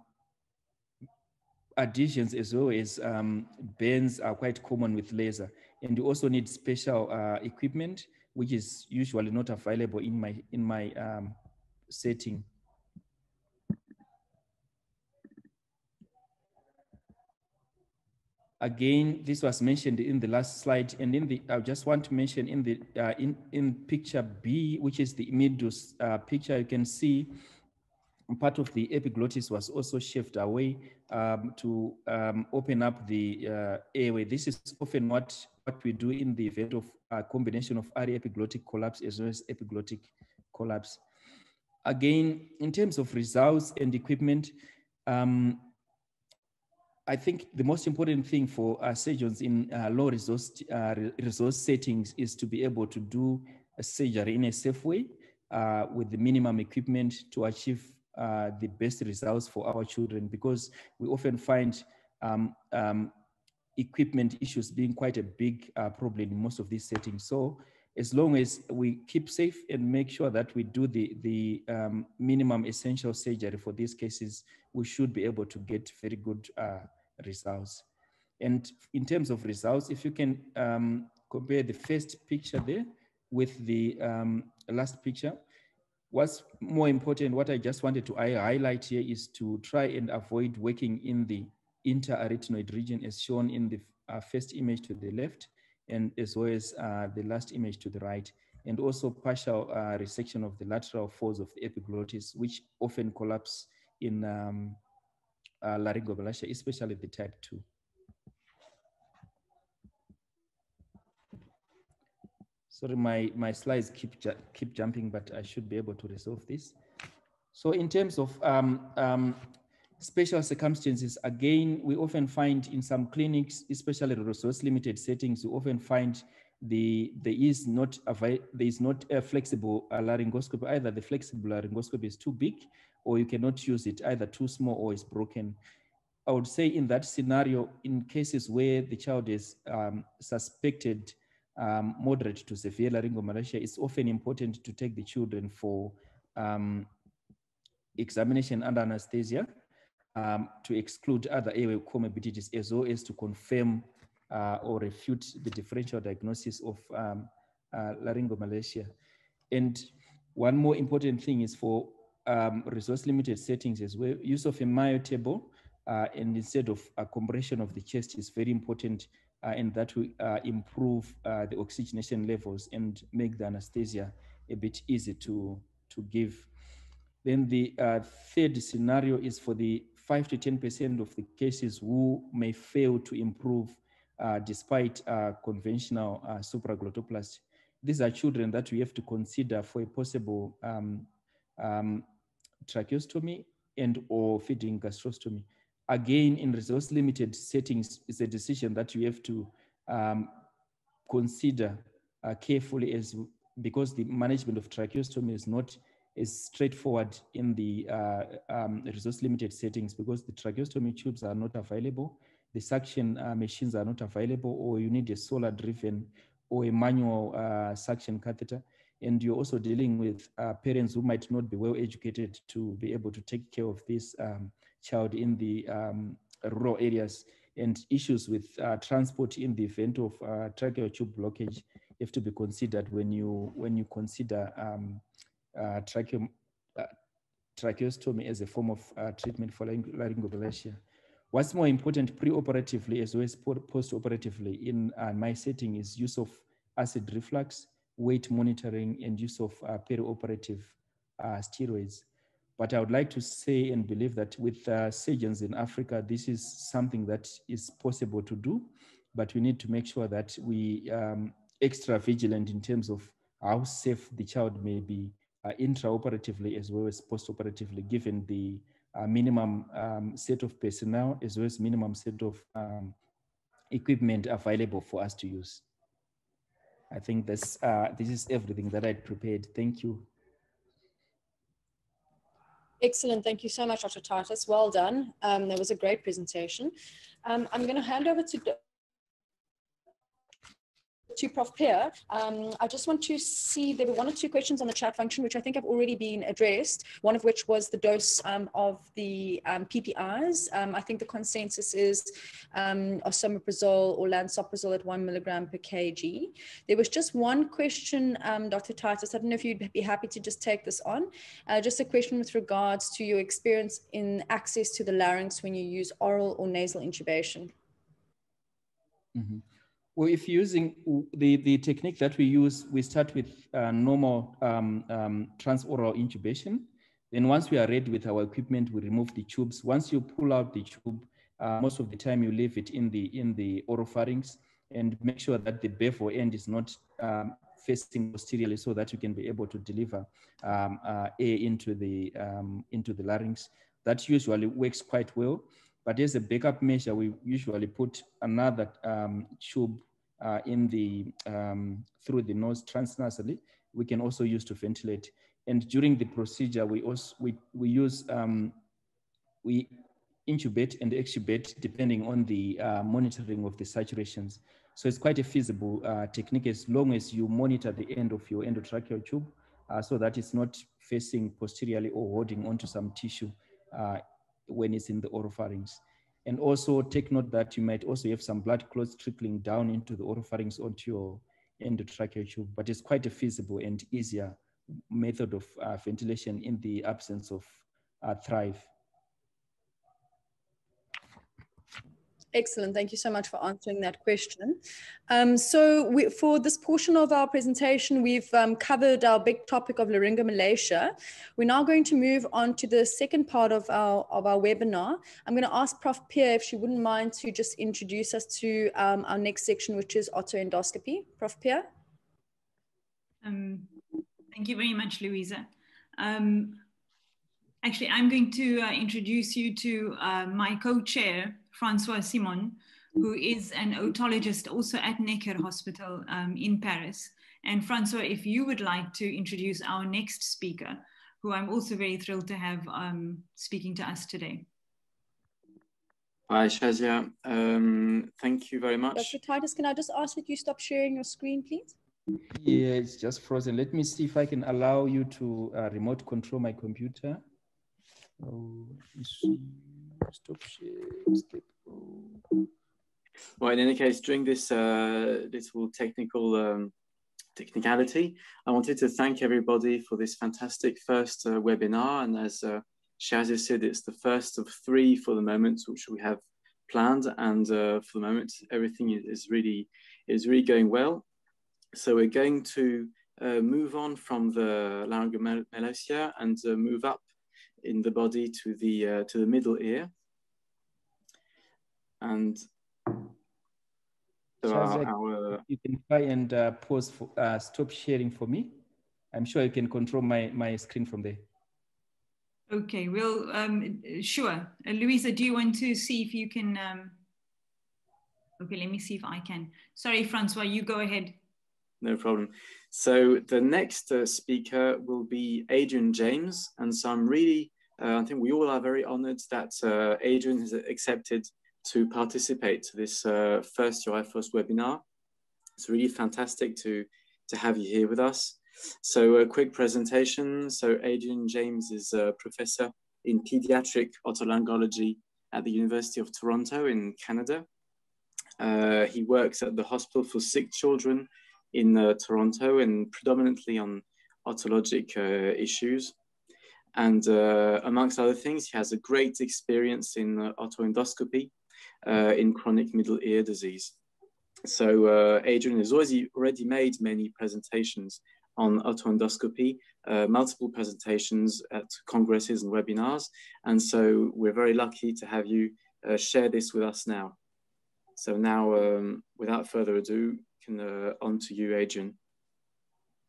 adhesions as well as um, burns are quite common with laser. And you also need special uh, equipment, which is usually not available in my, in my um, setting. Again, this was mentioned in the last slide, and in the I just want to mention in the uh, in in picture B, which is the middle uh, picture, you can see part of the epiglottis was also shaved away um, to um, open up the uh, airway. This is often what what we do in the event of a combination of aryepiglottic collapse as well as epiglottic collapse. Again, in terms of results and equipment, um, I think the most important thing for surgeons in uh, low resource, uh, resource settings is to be able to do a surgery in a safe way uh, with the minimum equipment to achieve uh, the best results for our children because we often find um, um, equipment issues being quite a big uh, problem in most of these settings. So as long as we keep safe and make sure that we do the, the um, minimum essential surgery for these cases, we should be able to get very good uh, results. And in terms of results, if you can um, compare the first picture there with the um, last picture, what's more important, what I just wanted to highlight here is to try and avoid working in the interarytenoid region as shown in the uh, first image to the left and as well as uh, the last image to the right and also partial uh, resection of the lateral folds of the epiglottis, which often collapse in um, uh, laryngomalacia, especially the type 2. Sorry, my, my slides keep, ju keep jumping, but I should be able to resolve this. So in terms of um, um, special circumstances, again, we often find in some clinics, especially resource limited settings, we often find the there is not a there is not a flexible uh, laryngoscopy. Either the flexible laryngoscopy is too big, or you cannot use it either too small or is broken. I would say in that scenario, in cases where the child is um, suspected um, moderate to severe laryngomalacia, it's often important to take the children for um, examination under anesthesia um, to exclude other airway comorbidities as well as to confirm uh, or refute the differential diagnosis of um, uh, laryngomalacia. And one more important thing is for um, resource limited settings as well, use of a Mayo table uh, and instead of a compression of the chest is very important uh, and that will uh, improve uh, the oxygenation levels and make the anesthesia a bit easy to, to give. Then the uh, third scenario is for the 5 to 10% of the cases who may fail to improve uh, despite conventional supraglottoplasty. These are children that we have to consider for a possible um, um, tracheostomy and or feeding gastrostomy again, in resource limited settings, it's a decision that you have to um, consider uh, carefully as because the management of tracheostomy is not as straightforward in the uh, um, resource limited settings because the tracheostomy tubes are not available, the suction uh, machines are not available, or you need a solar driven or a manual uh, suction catheter. And you're also dealing with uh, parents who might not be well educated to be able to take care of this um, child in the um, rural areas and issues with uh, transport in the event of uh, tracheal tube blockage have to be considered when you when you consider um, uh, uh, tracheostomy as a form of uh, treatment for laryngomalacia. What's more important pre-operatively as well as post-operatively in uh, my setting is use of acid reflux, weight monitoring, and use of uh, perioperative steroids. But I would like to say and believe that with surgeons in Africa, this is something that is possible to do, but we need to make sure that we um, extra vigilant in terms of how safe the child may be uh, intraoperatively as well as postoperatively, given the uh, minimum um, set of personnel as well as minimum set of um, equipment available for us to use. I think this, uh, this is everything that I prepared. Thank you. Excellent. Thank you so much, Dr. Titus. Well done. Um, that was a great presentation. Um, I'm going to hand over to to Prof. Peer, um, I just want to see there were one or two questions on the chat function, which I think have already been addressed. One of which was the dose um, of the um, PPIs. Um, I think the consensus is um, esomeprazole or lansoprazole at one milligram per kg. There was just one question, um, Dr. Titus. I don't know if you'd be happy to just take this on. Uh, just a question with regards to your experience in access to the larynx when you use oral or nasal intubation. Mm -hmm. Well, if using the, the technique that we use, we start with uh, normal um, um, transoral intubation. Then once we are ready with our equipment, we remove the tubes. Once you pull out the tube, uh, most of the time you leave it in the in the oropharynx and make sure that the bevel end is not um, facing posteriorly so that you can be able to deliver um, uh, air into the um, into the larynx. That usually works quite well. But as a backup measure, we usually put another um, tube uh, in the um, through the nose transnasally. We can also use to ventilate. And during the procedure, we also we we use um, we intubate and extubate depending on the uh, monitoring of the saturations. So it's quite a feasible uh, technique as long as you monitor the end of your endotracheal tube uh, so that it's not facing posteriorly or holding onto some tissue uh, when it's in the oropharynx. And also take note that you might also have some blood clots trickling down into the oropharynx onto your endotracheal tube, but it's quite a feasible and easier method of uh, ventilation in the absence of uh, Thrive. Excellent. Thank you so much for answering that question. Um, so we, for this portion of our presentation, we've um, covered our big topic of laryngomalacia. We're now going to move on to the second part of our, of our webinar. I'm going to ask Prof. Peer if she wouldn't mind to just introduce us to um, our next section, which is otoendoscopy. Prof. Peer? Um, thank you very much, Louisa. Um, Actually, I'm going to uh, introduce you to uh, my co-chair, Francois Simon, who is an otologist also at Necker Hospital um, in Paris. And Francois, if you would like to introduce our next speaker, who I'm also very thrilled to have um, speaking to us today. Hi, Shazia. Um, thank you very much. Dr. Titus, can I just ask that you stop sharing your screen, please? Yeah, it's just frozen. Let me see if I can allow you to uh, remote control my computer. Oh, Well, in any case, during this uh, little technical um, technicality, I wanted to thank everybody for this fantastic first uh, webinar. And as uh, Shazia said, it's the first of three for the moment, which we have planned. And uh, for the moment, everything is really is really going well. So we're going to uh, move on from the laryngomalacia and uh, move up in the body to the uh, to the middle ear. And so our, our, you can try and uh, pause for uh, stop sharing for me. I'm sure you can control my my screen from there. Okay, well, um, sure. Uh, Louisa, do you want to see if you can? Um... Okay, let me see if I can. Sorry, Francois, you go ahead. No problem. So the next uh, speaker will be Adrian James. And so I'm really, uh, I think we all are very honored that uh, Adrian has accepted to participate to this uh, first YO-IFOS webinar. It's really fantastic to, to have you here with us. So a quick presentation. So Adrian James is a professor in pediatric otolaryngology at the University of Toronto in Canada. Uh, he works at the Hospital for Sick Children in uh, Toronto and predominantly on otologic uh, issues. And uh, amongst other things, he has a great experience in uh, otoendoscopy uh, in chronic middle ear disease. So Adrian has already, already made many presentations on otoendoscopy, uh, multiple presentations at congresses and webinars. And so we're very lucky to have you uh, share this with us now. So now, um, without further ado, can uh, on to you, Adrian.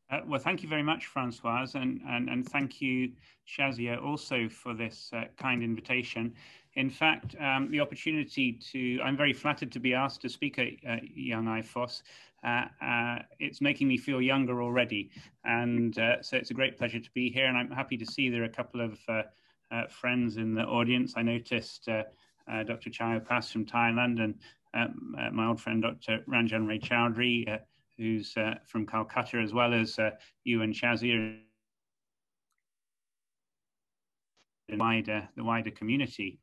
Uh, well, thank you very much, Francois, and, and, and thank you, Shazia, also for this uh, kind invitation. In fact, um, the opportunity to, I'm very flattered to be asked to speak at uh, Young IFOS. Uh, uh, it's making me feel younger already. And uh, so it's a great pleasure to be here. And I'm happy to see there are a couple of friends in the audience. I noticed Dr. Chao Pass from Thailand and um, my old friend, Dr. Ranjan Ray Chowdhury, who's from Calcutta, as well as you and Shazia the wider the wider community.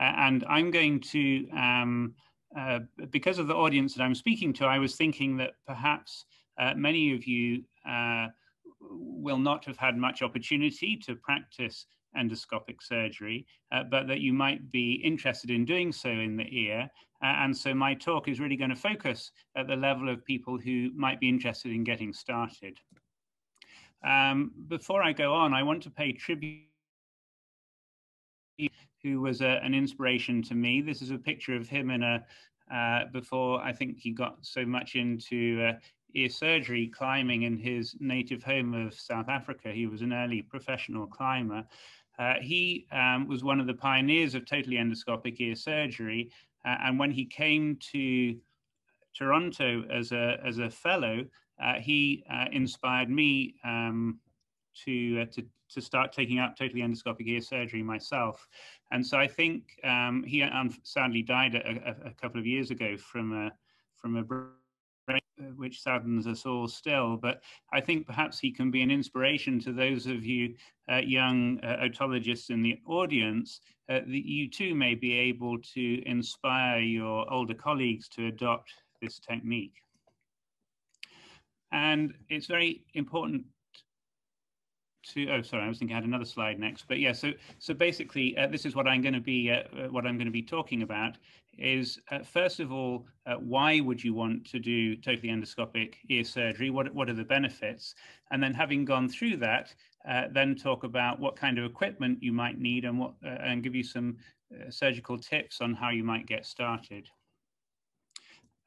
Uh, and I'm going to um, uh, because of the audience that I'm speaking to, I was thinking that perhaps uh, many of you uh, will not have had much opportunity to practice endoscopic surgery, uh, but that you might be interested in doing so in the ear. Uh, and so my talk is really going to focus at the level of people who might be interested in getting started. Um, before I go on, I want to pay tribute who was a, an inspiration to me. This is a picture of him in a uh, before I think he got so much into uh, ear surgery, climbing in his native home of South Africa. He was an early professional climber. Uh, he um, was one of the pioneers of totally endoscopic ear surgery. Uh, and when he came to Toronto as a, as a fellow, uh, he uh, inspired me um, to, to, to start taking up totally endoscopic ear surgery myself. And so I think um, he sadly died a, a, couple of years ago from a, from a which saddens us all still. But I think perhaps he can be an inspiration to those of you uh, young uh, otologists in the audience uh, that you too may be able to inspire your older colleagues to adopt this technique. And it's very important to oh sorry i was thinking i had another slide next but yeah so so basically uh, this is what i'm going to be uh, uh what i'm going to be talking about is uh, first of all uh, why would you want to do totally endoscopic ear surgery? What what are the benefits? And then having gone through that uh, then talk about what kind of equipment you might need and what and give you some surgical tips on how you might get started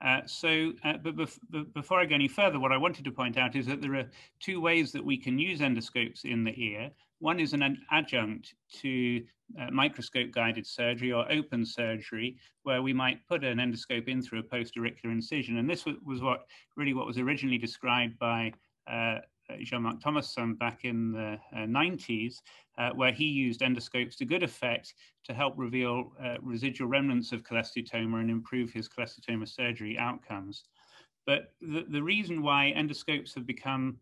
uh, so, uh, but bef before I go any further, what I wanted to point out is that there are two ways that we can use endoscopes in the ear. One is an adjunct to uh, microscope guided surgery or open surgery, where we might put an endoscope in through a post-auricular incision. And this was what really what was originally described by uh, Jean-Marc Thomassin back in the uh, 90s, uh, where he used endoscopes to good effect to help reveal uh, residual remnants of cholesteatoma and improve his cholesteatoma surgery outcomes. But the, the reason why endoscopes have become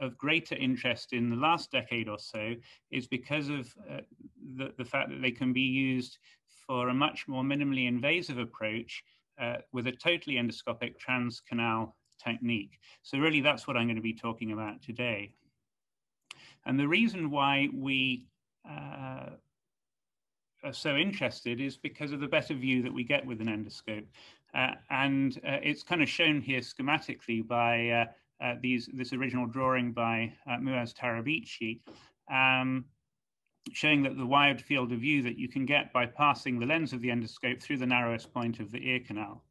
of greater interest in the last decade or so is because of uh, the, the fact that they can be used for a much more minimally invasive approach uh, with a totally endoscopic transcanal technique. So really that's what I'm going to be talking about today. And the reason why we uh, are so interested is because of the better view that we get with an endoscope. Uh, and uh, it's kind of shown here schematically by uh, uh, these, this original drawing by uh, Muaz Tarabichi, um, showing that the wide field of view that you can get by passing the lens of the endoscope through the narrowest point of the ear canal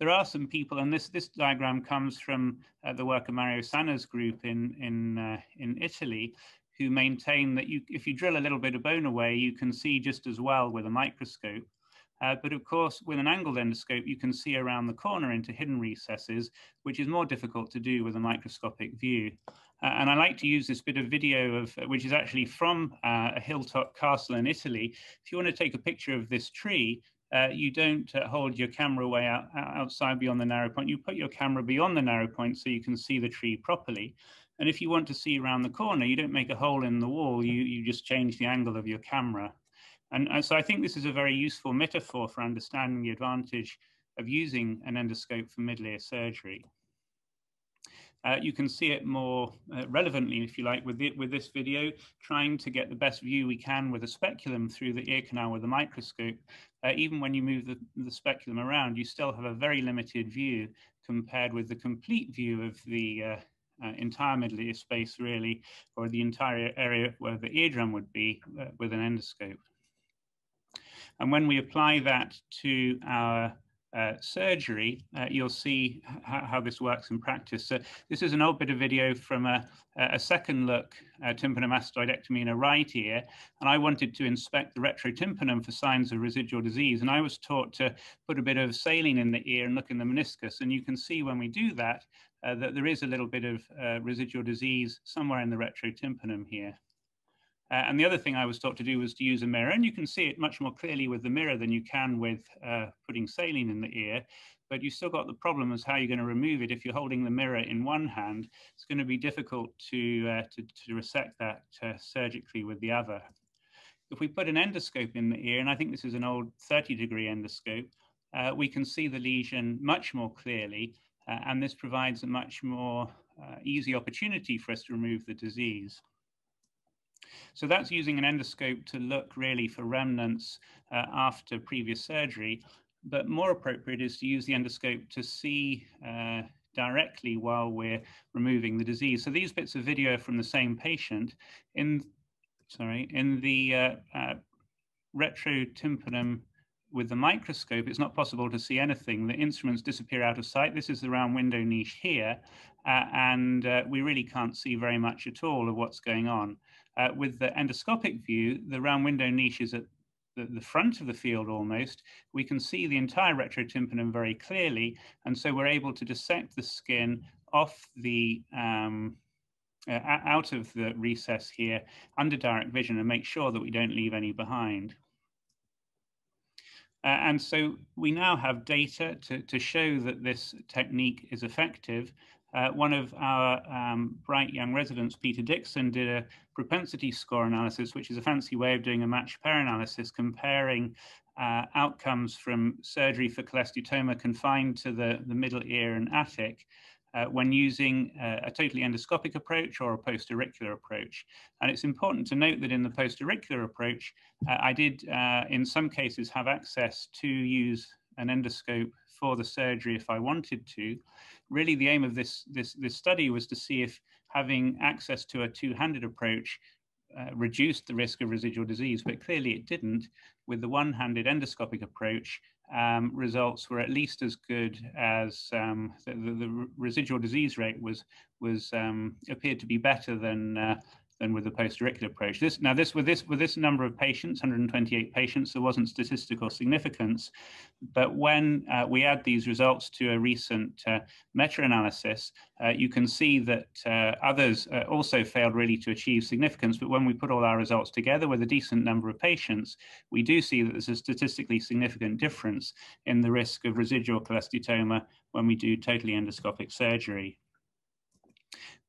there are some people, and this this diagram comes from uh, the work of Mario Sanna's group in in uh, in Italy, who maintain that you, if you drill a little bit of bone away, you can see just as well with a microscope. Uh, but of course, with an angled endoscope, you can see around the corner into hidden recesses, which is more difficult to do with a microscopic view. Uh, and I like to use this bit of video of, which is actually from uh, a hilltop castle in Italy. If you want to take a picture of this tree, uh, you don't uh, hold your camera away out, outside beyond the narrow point. You put your camera beyond the narrow point so you can see the tree properly. And if you want to see around the corner, you don't make a hole in the wall, you, you just change the angle of your camera. And, and so I think this is a very useful metaphor for understanding the advantage of using an endoscope for middle ear surgery. Uh, you can see it more uh, relevantly, if you like, with, it, with this video, trying to get the best view we can with a speculum through the ear canal with a microscope. Uh, even when you move the, the speculum around, you still have a very limited view compared with the complete view of the uh, uh, entire middle ear space, really, or the entire area where the eardrum would be uh, with an endoscope. And when we apply that to our uh, surgery, uh, you'll see how this works in practice. So this is an old bit of video from a, a second look uh, tympanomastoidectomy in a right ear, and I wanted to inspect the retrotympanum for signs of residual disease, and I was taught to put a bit of saline in the ear and look in the meniscus, and you can see when we do that, uh, that there is a little bit of uh, residual disease somewhere in the retrotympanum here. Uh, and the other thing I was taught to do was to use a mirror, and you can see it much more clearly with the mirror than you can with uh, putting saline in the ear. But you've still got the problem as how you're going to remove it. If you're holding the mirror in one hand, it's going to be difficult to uh, to, to, resect that uh, surgically with the other. If we put an endoscope in the ear, and I think this is an old 30 degree endoscope, uh, we can see the lesion much more clearly, uh, and this provides a much more easy opportunity for us to remove the disease. So that's using an endoscope to look really for remnants uh, after previous surgery. But more appropriate is to use the endoscope to see uh, directly while we're removing the disease. So these bits of video from the same patient in, sorry, in the uh, uh, with the microscope, it's not possible to see anything. The instruments disappear out of sight. This is the round window niche here, uh, and uh, we really can't see very much at all of what's going on. Uh, with the endoscopic view, the round window niche is at the, front of the field almost. We can see the entire retrotympanum very clearly, and so we're able to dissect the skin off the um, uh, out of the recess here under direct vision and make sure that we don't leave any behind. Uh, and so we now have data to, to show that this technique is effective. Uh, one of our um, bright young residents, Peter Dixon, did a propensity score analysis, which is a fancy way of doing a matched pair analysis, comparing uh, outcomes from surgery for cholesteatoma confined to the, the middle ear and attic uh, when using uh, a totally endoscopic approach or a post-auricular approach. And it's important to note that in the post-auricular approach, uh, I did, uh, in some cases, have access to use an endoscope for the surgery if I wanted to. Really, the aim of this, this, this study was to see if having access to a two-handed approach uh, reduced the risk of residual disease, but clearly it didn't. With the one-handed endoscopic approach, um, results were at least as good as um, the, the, the, residual disease rate was was um, appeared to be better than uh, than with the post-auricular approach. This now this with this with this number of patients, 128 patients, there wasn't statistical significance, but when uh, we add these results to a recent uh, meta-analysis, uh, you can see that uh, others uh, also failed really to achieve significance. But when we put all our results together with a decent number of patients, we do see that there's a statistically significant difference in the risk of residual cholesteatoma when we do totally endoscopic surgery.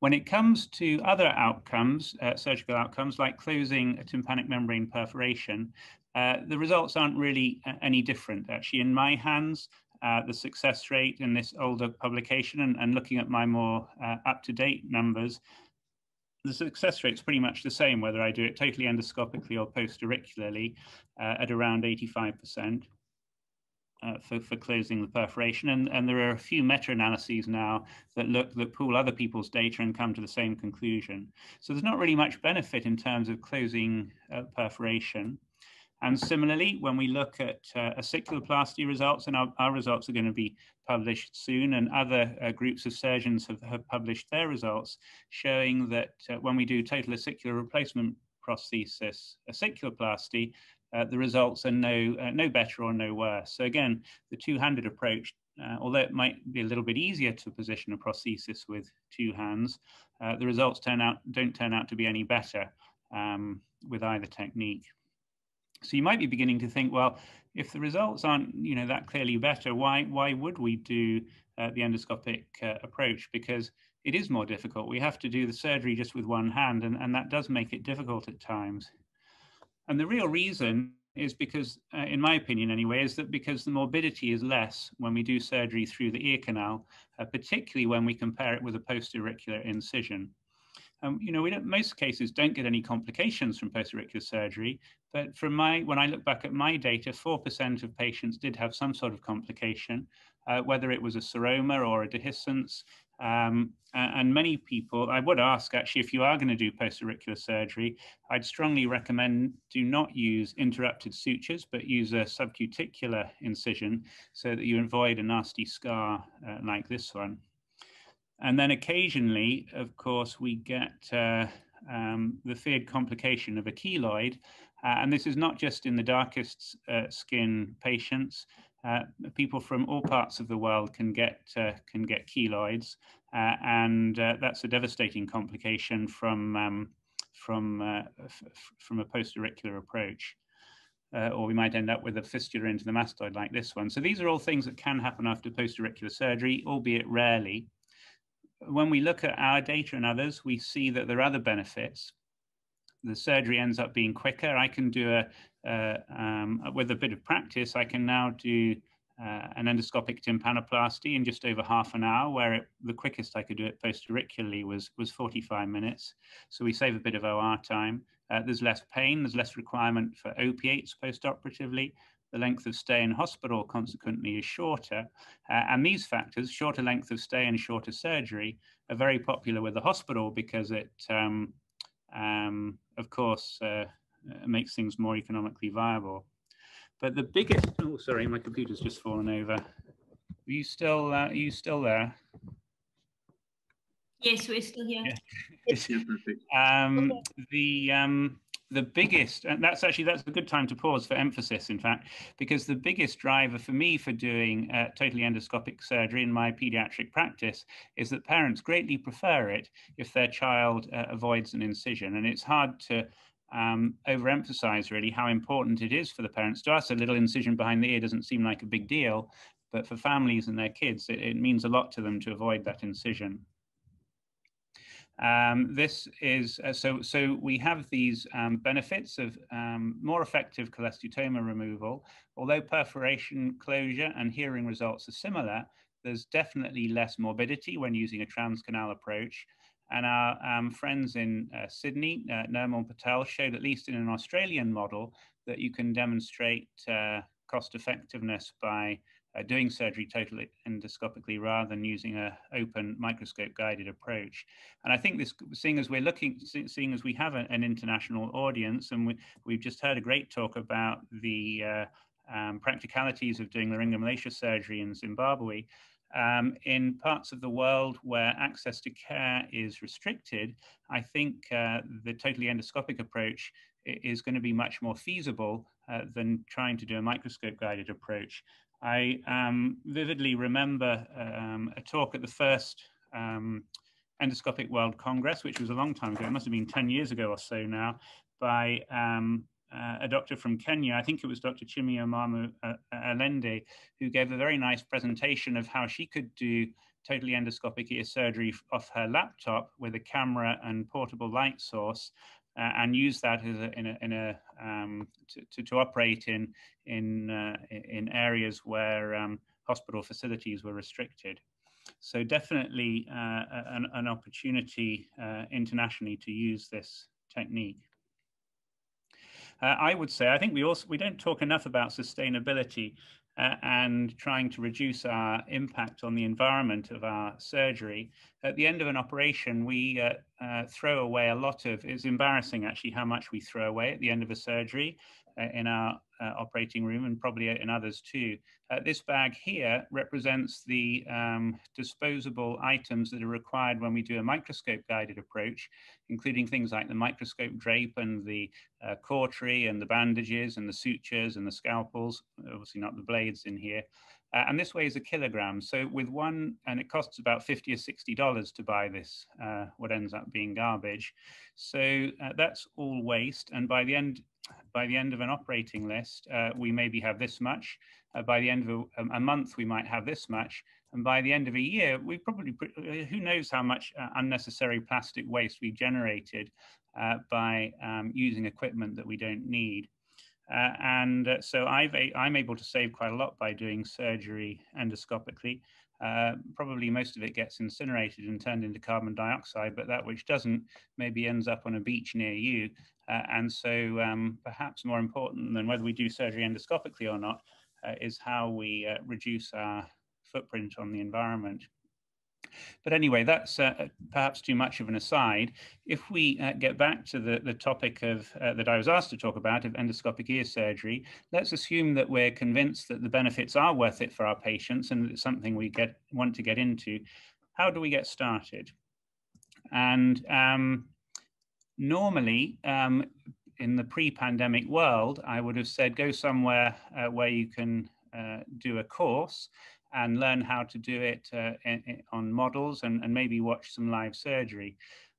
When it comes to other outcomes, uh, surgical outcomes like closing a tympanic membrane perforation, uh, the results aren't really uh, any different. Actually, in my hands, uh, the success rate in this older publication and, and looking at my more uh, up-to-date numbers, the success rate is pretty much the same whether I do it totally endoscopically or post-auricularly uh, at around 85% uh, for, for closing the perforation. And, and there are a few meta-analyses now that look that pool other people's data and come to the same conclusion. So there's not really much benefit in terms of closing uh, perforation. And similarly, when we look at uh, ossiculoplasty results, and our, our, results are going to be published soon, and other uh, groups of surgeons have, have, published their results showing that uh, when we do total ossicular replacement prosthesis ossiculoplasty, uh, the results are no, uh, no better or no worse. So again, the two-handed approach, uh, although it might be a little bit easier to position a prosthesis with two hands, uh, the results turn out, don't turn out to be any better um, with either technique. So you might be beginning to think, well, if the results aren't, you know, that clearly better, why why would we do uh, the endoscopic uh, approach? Because it is more difficult. We have to do the surgery just with one hand, and, and that does make it difficult at times. And the real reason is because, uh, in my opinion anyway, is that because the morbidity is less when we do surgery through the ear canal, uh, particularly when we compare it with a post-auricular incision. Um, you know, we don't, most cases don't get any complications from post-auricular surgery, but from my, when I look back at my data, 4% of patients did have some sort of complication, uh, whether it was a seroma or a dehiscence, um, and many people, I would ask actually, if you are going to do post-auricular surgery, I'd strongly recommend do not use interrupted sutures, but use a subcuticular incision so that you avoid a nasty scar uh, like this one. And then occasionally, of course, we get uh, um, the feared complication of a keloid. Uh, and this is not just in the darkest uh, skin patients. Uh, people from all parts of the world can get uh, can get keloids, uh, and uh, that's a devastating complication from um, from uh, from a post-auricular approach. or we might end up with a fistula into the mastoid like this one. So these are all things that can happen after post-auricular surgery, albeit rarely. When we look at our data and others, we see that there are other benefits the surgery ends up being quicker. I can do a, uh, um, with a bit of practice, I can now do uh, an endoscopic tympanoplasty in just over half an hour, where it, the quickest I could do it post-auricularly was, was 45 minutes. So we save a bit of OR time. Uh, there's less pain, there's less requirement for opiates post-operatively. The length of stay in hospital consequently is shorter. Uh, and these factors, shorter length of stay and shorter surgery, are very popular with the hospital because it um, um, of course, uh, makes things more economically viable. But the biggest, oh, sorry, my computer's just fallen over. Are you still, uh, are you still there? Yes, we're still here. Yeah. um, the, um, the biggest, and that's actually, that's a good time to pause for emphasis, in fact, because the biggest driver for me for doing uh, totally endoscopic surgery in my pediatric practice is that parents greatly prefer it if their child uh, avoids an incision. And it's hard to um, overemphasize really how important it is for the parents. To us, a little incision behind the ear doesn't seem like a big deal, but for families and their kids, it, it means a lot to them to avoid that incision. Um, this is uh, so. So we have these um, benefits of um, more effective cholesteatoma removal. Although perforation closure and hearing results are similar, there's definitely less morbidity when using a transcanal approach. And our um, friends in uh, Sydney, uh, Nirmal Patel, showed at least in an Australian model that you can demonstrate uh, cost effectiveness by uh, doing surgery totally endoscopically rather than using an open microscope guided approach. And I think this, seeing as we're looking, seeing as we have a, an international audience, and we, we've just heard a great talk about the uh, um, practicalities of doing laryngomalacia surgery in Zimbabwe, Um, in parts of the world where access to care is restricted, I think uh, the totally endoscopic approach is going to be much more feasible uh, than trying to do a microscope guided approach. I um, vividly remember um, a talk at the first um, Endoscopic World Congress, which was a long time ago, it must have been 10 years ago or so now, by um, uh, a doctor from Kenya, I think it was Dr. Chinyomamo uh, Alende, who gave a very nice presentation of how she could do totally endoscopic ear surgery off her laptop with a camera and portable light source uh, and use that as a, in a, in a um, to, to, to, operate in in uh, in areas where um, hospital facilities were restricted. So definitely uh, an, an, opportunity uh, internationally to use this technique. Uh, I would say I think we also we don't talk enough about sustainability uh, and trying to reduce our impact on the environment of our surgery. At the end of an operation, we uh, throw away a lot of. It's embarrassing actually how much we throw away at the end of a surgery uh, in our uh, operating room and probably in others too. Uh, this bag here represents the um, disposable items that are required when we do a microscope guided approach, including things like the microscope drape and the uh, cautery and the bandages and the sutures and the scalpels, obviously not the blades in here. Uh, and this weighs a kilogram. So with one, and it costs about 50 or $60 to buy this, uh, what ends up being garbage. So uh, that's all waste. And by the end, by the end of an operating list, uh, we maybe have this much. Uh, by the end of a, a, month, we might have this much. And by the end of a year, we probably, uh, who knows how much unnecessary plastic waste we've generated by um, using equipment that we don't need. Uh, and so I've, I'm able to save quite a lot by doing surgery endoscopically. Uh, probably most of it gets incinerated and turned into carbon dioxide, but that which doesn't maybe ends up on a beach near you. Uh, and so um, perhaps more important than whether we do surgery endoscopically or not uh, is how we uh, reduce our footprint on the environment. But anyway, that's uh, perhaps too much of an aside. If we uh, get back to the, the topic of uh, that I was asked to talk about of endoscopic ear surgery, let's assume that we're convinced that the benefits are worth it for our patients and it's something we get want to get into. How do we get started? And um, normally, um, in the pre-pandemic world, I would have said go somewhere uh, where you can uh, do a course and learn how to do it uh, in, in, on models and, and, maybe watch some live surgery.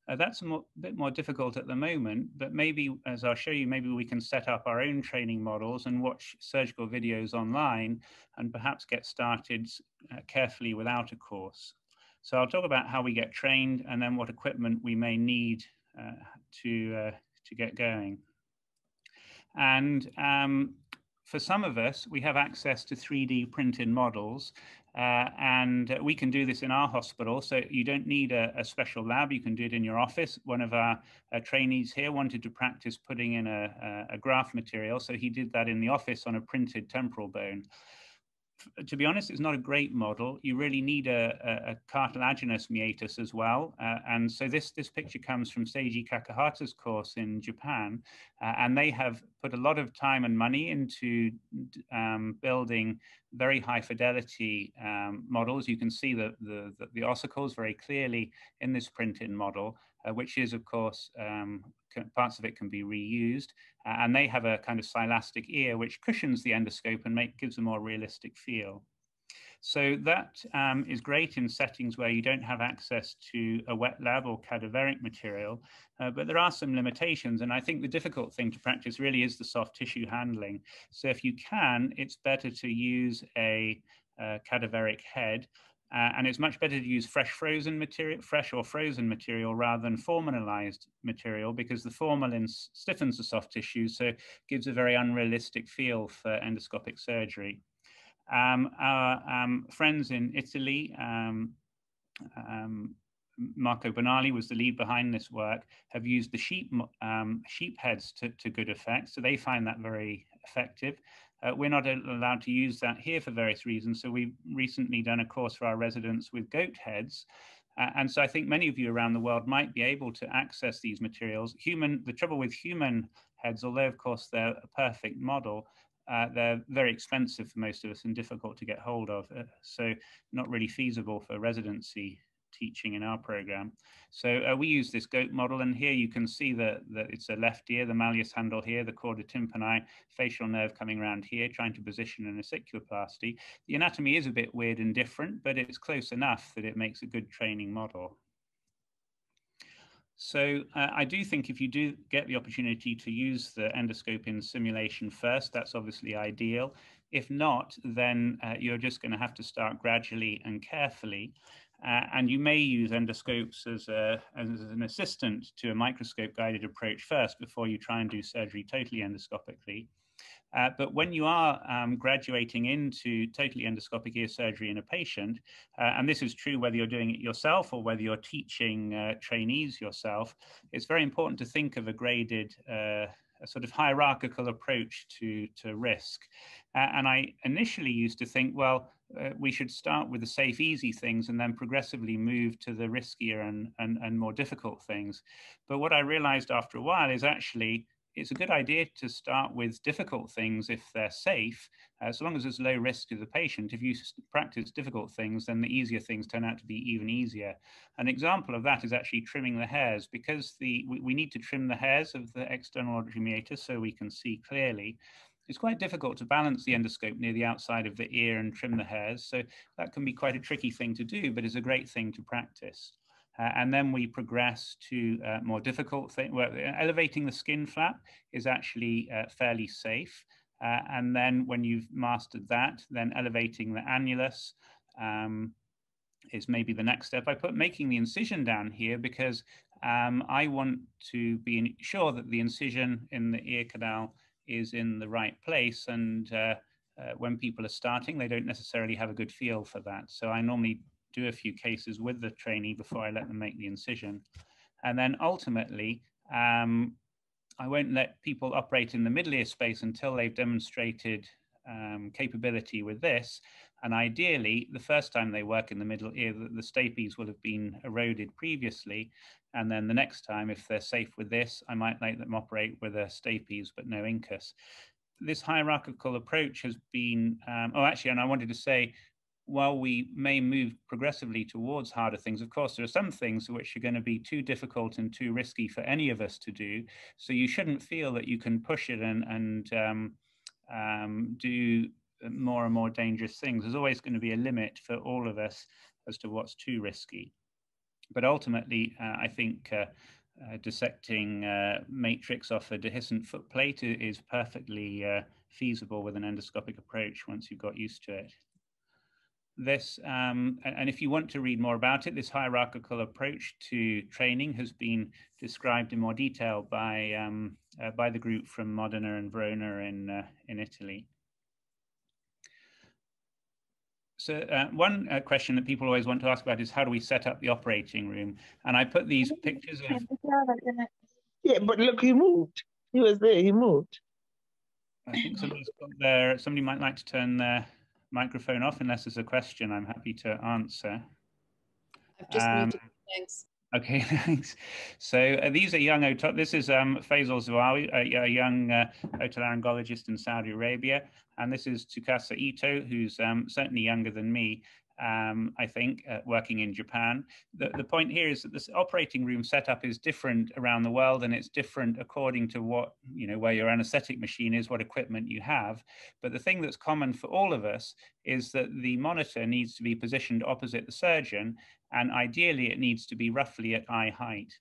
Uh, that's a bit more difficult at the moment, but maybe, as I'll show you, maybe we can set up our own training models and watch surgical videos online and perhaps get started uh, carefully without a course. So I'll talk about how we get trained and then what equipment we may need uh, to, uh, to get going. And um, for some of us, we have access to 3D printed models, uh, and we can do this in our hospital. So you don't need a, a special lab. You can do it in your office. One of our uh, trainees here wanted to practice putting in a, a, graft material. So he did that in the office on a printed temporal bone to be honest, it's not a great model. You really need a, a, a cartilaginous meatus as well. Uh, and so this, this picture comes from Seiji Kakehata's course in Japan. Uh, and they have put a lot of time and money into um, building very high fidelity um, models. You can see the, the, the, the, ossicles very clearly in this printed model, uh, which is, of course, um, parts of it can be reused. Uh, and they have a kind of silastic ear, which cushions the endoscope and make, gives a more realistic feel. So that um, is great in settings where you don't have access to a wet lab or cadaveric material, uh, but there are some limitations. And I think the difficult thing to practice really is the soft tissue handling. So if you can, it's better to use a, a cadaveric head uh, and it's much better to use fresh frozen material, fresh or frozen material rather than formalin material because the formalin stiffens the soft tissue, so gives a very unrealistic feel for endoscopic surgery. Um, our um, friends in Italy, um, um Marco Bonali was the lead behind this work, have used the sheep, um, sheep heads to, to good effect. So they find that very effective. Uh, we're not allowed to use that here for various reasons. So we've recently done a course for our residents with goat heads. Uh, and so I think many of you around the world might be able to access these materials. Human, the trouble with human heads, although of course they're a perfect model, uh, they're very expensive for most of us and difficult to get hold of. Uh, so not really feasible for residency teaching in our program. So uh, we use this goat model and here you can see that, that it's a left ear, the malleus handle here, the chorda tympani, facial nerve coming around here, trying to position an ossiculoplasty. The anatomy is a bit weird and different, but it's close enough that it makes a good training model. So uh, I do think if you do get the opportunity to use the endoscope in simulation first, that's obviously ideal. If not, then uh, you're just going to have to start gradually and carefully. Uh, and you may use endoscopes as, a, as an assistant to a microscope guided approach first before you try and do surgery totally endoscopically. Uh, but when you are um, graduating into totally endoscopic ear surgery in a patient, uh, and this is true whether you're doing it yourself or whether you're teaching uh, trainees yourself, it's very important to think of a graded, uh, a sort of hierarchical approach to, to risk. Uh, and I initially used to think, well, uh, we should start with the safe, easy things and then progressively move to the riskier and, and, and more difficult things. But what I realized after a while is actually it's a good idea to start with difficult things if they're safe, as long as there's low risk to the patient. If you practice difficult things, then the easier things turn out to be even easier. An example of that is actually trimming the hairs, because the we, we need to trim the hairs of the external auditory meatus so we can see clearly. It's quite difficult to balance the endoscope near the outside of the ear and trim the hairs, so that can be quite a tricky thing to do, but it's a great thing to practice. Uh, and then we progress to uh, more difficult things. Well, elevating the skin flap is actually uh, fairly safe. Uh, and then when you've mastered that, then elevating the annulus um, is maybe the next step. I put making the incision down here because um, I want to be sure that the incision in the ear canal is in the right place. And uh, uh, when people are starting, they don't necessarily have a good feel for that. So I normally do a few cases with the trainee before I let them make the incision. And then ultimately, um, I won't let people operate in the middle ear space until they've demonstrated um, capability with this. And ideally, the first time they work in the middle ear, the, the stapes will have been eroded previously. And then the next time, if they're safe with this, I might let them operate with a stapes but no incus. This hierarchical approach has been, um, oh, actually, and I wanted to say, while we may move progressively towards harder things, of course, there are some things which are going to be too difficult and too risky for any of us to do. So you shouldn't feel that you can push it and, and um, um, do more and more dangerous things. There's always going to be a limit for all of us as to what's too risky. But ultimately, uh, I think uh, uh, dissecting matrix off a dehiscent footplate is perfectly feasible with an endoscopic approach once you've got used to it this, um, and if you want to read more about it, this hierarchical approach to training has been described in more detail by um, uh, by the group from Modena and Verona in uh, in Italy. So uh, one uh, question that people always want to ask about is how do we set up the operating room? And I put these pictures of. Yeah, but look, he moved. He was there. He moved. I think somebody's got there. Somebody might like to turn their microphone off unless there's a question I'm happy to answer. I've just um, muted. Thanks. Okay, thanks. So uh, these are young, this is um, Faisal Zawawi, a, a young uh, otolaryngologist in Saudi Arabia. And this is Tsukasa Ito, who's um, certainly younger than me um, I think, uh, working in Japan. The, the point here is that this operating room setup is different around the world and it's different according to what, you know, where your anesthetic machine is, what equipment you have. But the thing that's common for all of us is that the monitor needs to be positioned opposite the surgeon and ideally it needs to be roughly at eye height.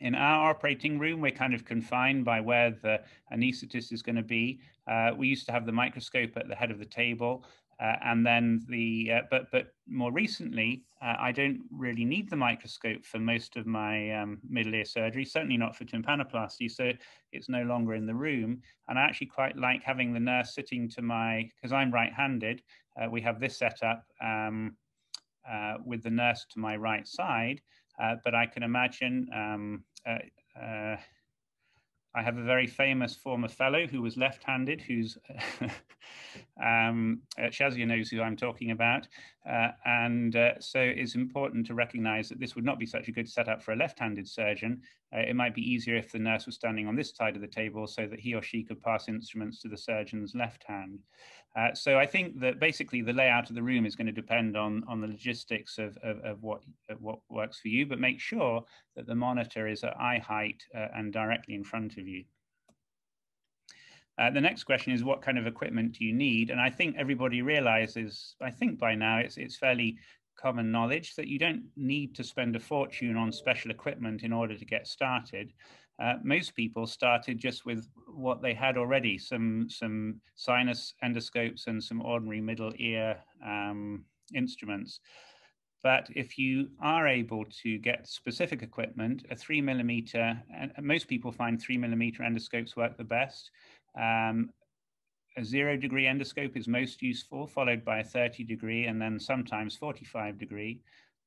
In our operating room, we're kind of confined by where the anesthetist is going to be. Uh, we used to have the microscope at the head of the table. Uh, and then the, uh, but, but more recently, uh, I don't really need the microscope for most of my um, middle ear surgery, certainly not for tympanoplasty. So it's no longer in the room. And I actually quite like having the nurse sitting to my, because I'm right handed, uh, we have this setup um, uh, with the nurse to my right side. Uh, but I can imagine um, I have a very famous former fellow who was left-handed, who's um, uh, Shazia knows who I'm talking about. Uh, and uh, so it's important to recognize that this would not be such a good setup for a left-handed surgeon. Uh, it might be easier if the nurse was standing on this side of the table so that he or she could pass instruments to the surgeon's left hand. Uh, so I think that basically the layout of the room is going to depend on, on the logistics of, of, of what, of what works for you, but make sure that the monitor is at eye height uh, and directly in front of you. Uh, the next question is what kind of equipment do you need? And I think everybody realizes, I think by now it's, it's fairly common knowledge that you don't need to spend a fortune on special equipment in order to get started. Uh, most people started just with what they had already, some, some sinus endoscopes and some ordinary middle ear um, instruments. But if you are able to get specific equipment, a three millimeter, and most people find three millimeter endoscopes work the best. Um, a zero degree endoscope is most useful, followed by a 30 degree and then sometimes 45 degree.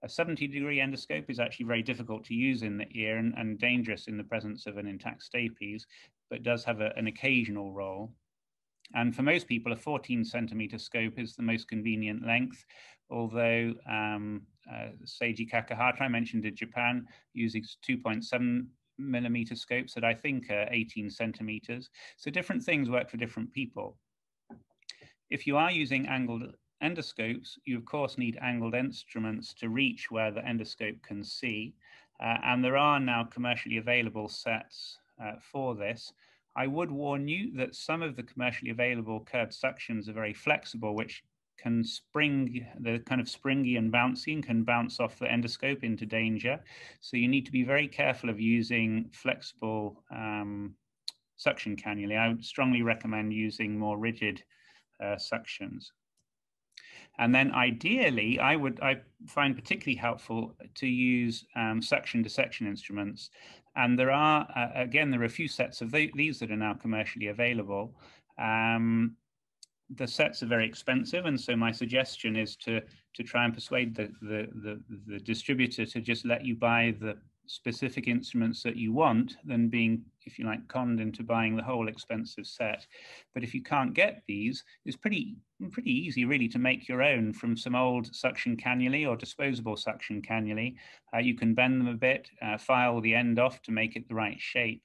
A 70 degree endoscope is actually very difficult to use in the ear and, and dangerous in the presence of an intact stapes, but does have a, an occasional role. And for most people, a 14 centimeter scope is the most convenient length, although um, uh, Seiji Kakehata, I mentioned in Japan, uses 2.7 millimeter scopes that I think are 18 centimeters. So different things work for different people. If you are using angled endoscopes, you of course need angled instruments to reach where the endoscope can see. Uh, and there are now commercially available sets uh, for this. I would warn you that some of the commercially available curved suctions are very flexible, which can spring, the kind of springy and bouncy and can bounce off the endoscope into danger. So you need to be very careful of using flexible um, suction cannulae. I would strongly recommend using more rigid uh, suctions. And then ideally, I would I find particularly helpful to use um, suction dissection instruments. And there are, uh, again, there are a few sets of these that are now commercially available. Um, the sets are very expensive, and so my suggestion is to to try and persuade the, the the the, distributor to just let you buy the specific instruments that you want than being, if you like, conned into buying the whole expensive set. But if you can't get these, it's pretty pretty easy really to make your own from some old suction cannulae or disposable suction cannulae. Uh, you can bend them a bit, uh, file the end off to make it the right shape.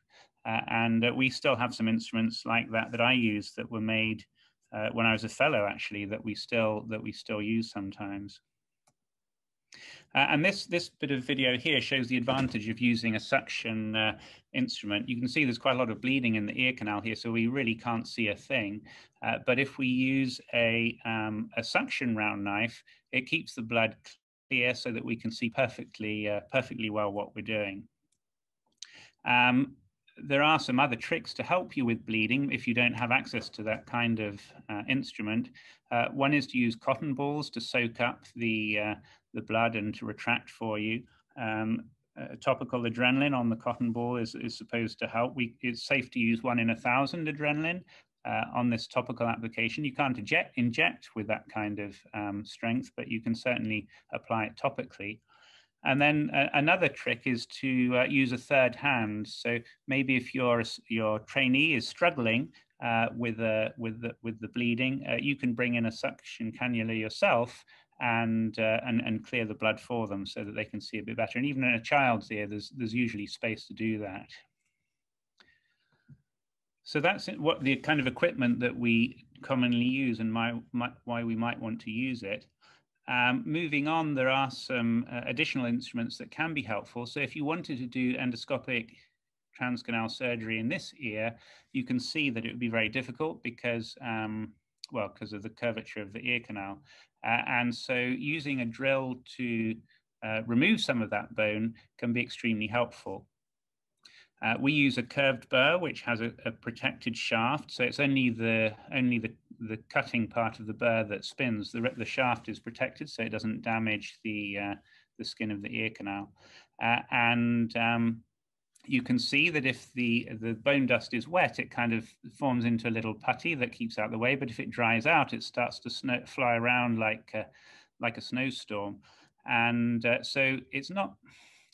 Uh, and uh, we still have some instruments like that that I use that were made uh, when I was a fellow, actually, that we still that we still use sometimes. Uh, and this this bit of video here shows the advantage of using a suction uh, instrument. You can see there's quite a lot of bleeding in the ear canal here, so we really can't see a thing. Uh, but if we use a um, a suction round knife, it keeps the blood clear so that we can see perfectly uh, perfectly well what we're doing. Um, there are some other tricks to help you with bleeding if you don't have access to that kind of uh, instrument. Uh, one is to use cotton balls to soak up the, uh, the blood and to retract for you. Um, topical adrenaline on the cotton ball is, is supposed to help. We, it's safe to use one in a thousand adrenaline uh, on this topical application. You can't inject, inject with that kind of um, strength, but you can certainly apply it topically. And then uh, another trick is to uh, use a third hand. So maybe if your your trainee is struggling uh, with uh, with the, with the bleeding, uh, you can bring in a suction cannula yourself and uh, and and clear the blood for them so that they can see a bit better. And even in a child's ear, there's there's usually space to do that. So that's what the kind of equipment that we commonly use and my, my, why we might want to use it. Um, moving on, there are some uh, additional instruments that can be helpful. So if you wanted to do endoscopic transcanal surgery in this ear, you can see that it would be very difficult because, um, well, because of the curvature of the ear canal. Uh, and so using a drill to uh, remove some of that bone can be extremely helpful. Uh, we use a curved burr, which has a, a, protected shaft. So it's only the only the, the cutting part of the burr that spins. The, the shaft is protected, so it doesn't damage the uh, the skin of the ear canal. Uh, and um, you can see that if the the bone dust is wet, it kind of forms into a little putty that keeps out the way. But if it dries out, it starts to snow, fly around like like a snowstorm. And uh, so it's not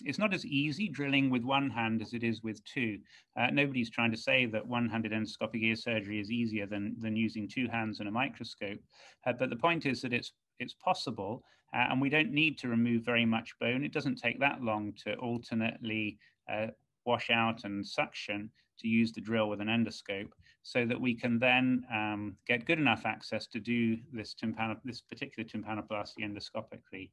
it's not as easy drilling with one hand as it is with two. Uh, nobody's trying to say that one-handed endoscopic ear surgery is easier than, than using two hands and a microscope. Uh, but the point is that it's it's possible. Uh, and we don't need to remove very much bone. It doesn't take that long to alternately uh, wash out and suction to use the drill with an endoscope so that we can then um, get good enough access to do this, tympano this particular tympanoplasty endoscopically.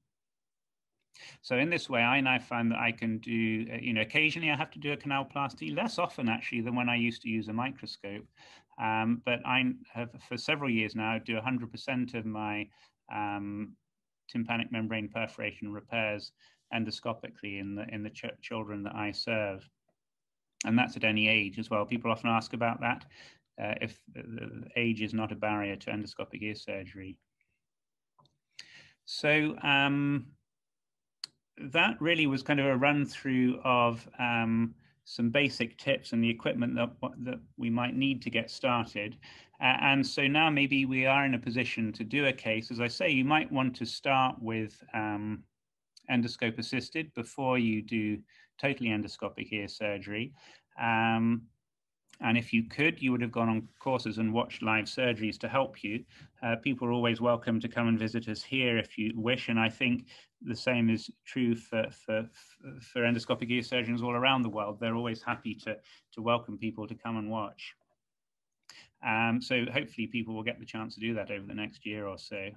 So in this way, I now find that I can do, uh, you know, occasionally I have to do a canalplasty, less often actually than when I used to use a microscope. Um, but I have for several years now do 100% of my um, tympanic membrane perforation repairs endoscopically in the in the ch children that I serve, and that's at any age as well. People often ask about that. Uh, if age is not a barrier to endoscopic ear surgery. So um, that really was kind of a run through of um, some basic tips and the equipment that, that we might need to get started. Uh, and so now maybe we are in a position to do a case. As I say, you might want to start with um, endoscope assisted before you do totally endoscopic ear surgery. Um, and if you could, you would have gone on courses and watched live surgeries to help you. Uh, people are always welcome to come and visit us here if you wish. And I think the same is true for, for, for endoscopic ear surgeons all around the world. They're always happy to, to welcome people to come and watch. Um, so hopefully people will get the chance to do that over the next year or so.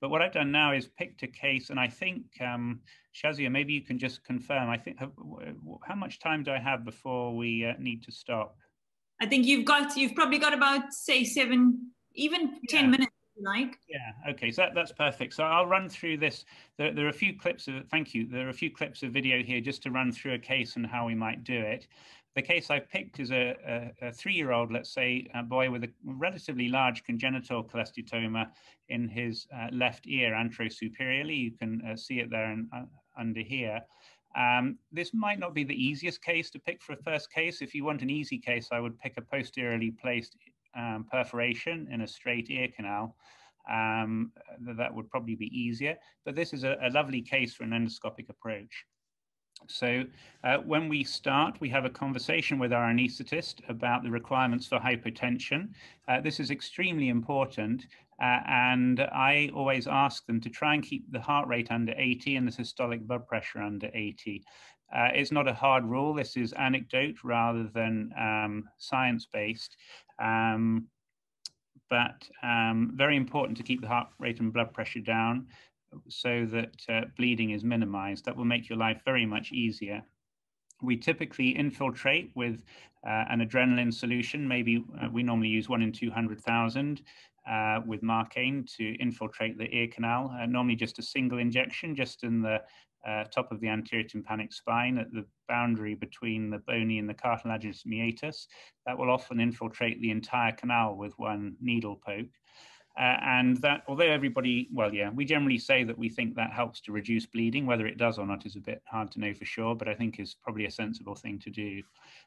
But what I've done now is picked a case, and I think um, Shazia, maybe you can just confirm. I think how much time do I have before we uh, need to stop? I think you've got you've probably got about say seven, even ten yeah. minutes like. Yeah. Okay. So that, that's perfect. So I'll run through this. There, there, are a few clips of. Thank you. There are a few clips of video here just to run through a case and how we might do it. The case I've picked is a, a, a three-year-old, let's say, a boy with a relatively large congenital cholesteatoma in his uh, left ear anterosuperiorly. You can uh, see it there and uh, under here. Um, this might not be the easiest case to pick for a first case. If you want an easy case, I would pick a posteriorly placed um, perforation in a straight ear canal. Um, that would probably be easier, but this is a, a lovely case for an endoscopic approach. So uh, when we start, we have a conversation with our anaesthetist about the requirements for hypotension. Uh, this is extremely important. Uh, and I always ask them to try and keep the heart rate under 80 and the systolic blood pressure under 80. Uh, it's not a hard rule. This is anecdote rather than um, science-based. Um, but um, very important to keep the heart rate and blood pressure down so that uh, bleeding is minimized. That will make your life very much easier. We typically infiltrate with uh, an adrenaline solution. Maybe uh, we normally use one in 200,000 uh, with Marcaine to infiltrate the ear canal. Uh, normally just a single injection, just in the uh, top of the anterior tympanic spine at the boundary between the bony and the cartilaginous meatus. That will often infiltrate the entire canal with one needle poke. Uh, and that, although everybody, well, yeah, we generally say that we think that helps to reduce bleeding. Whether it does or not is a bit hard to know for sure, but I think is probably a sensible thing to do.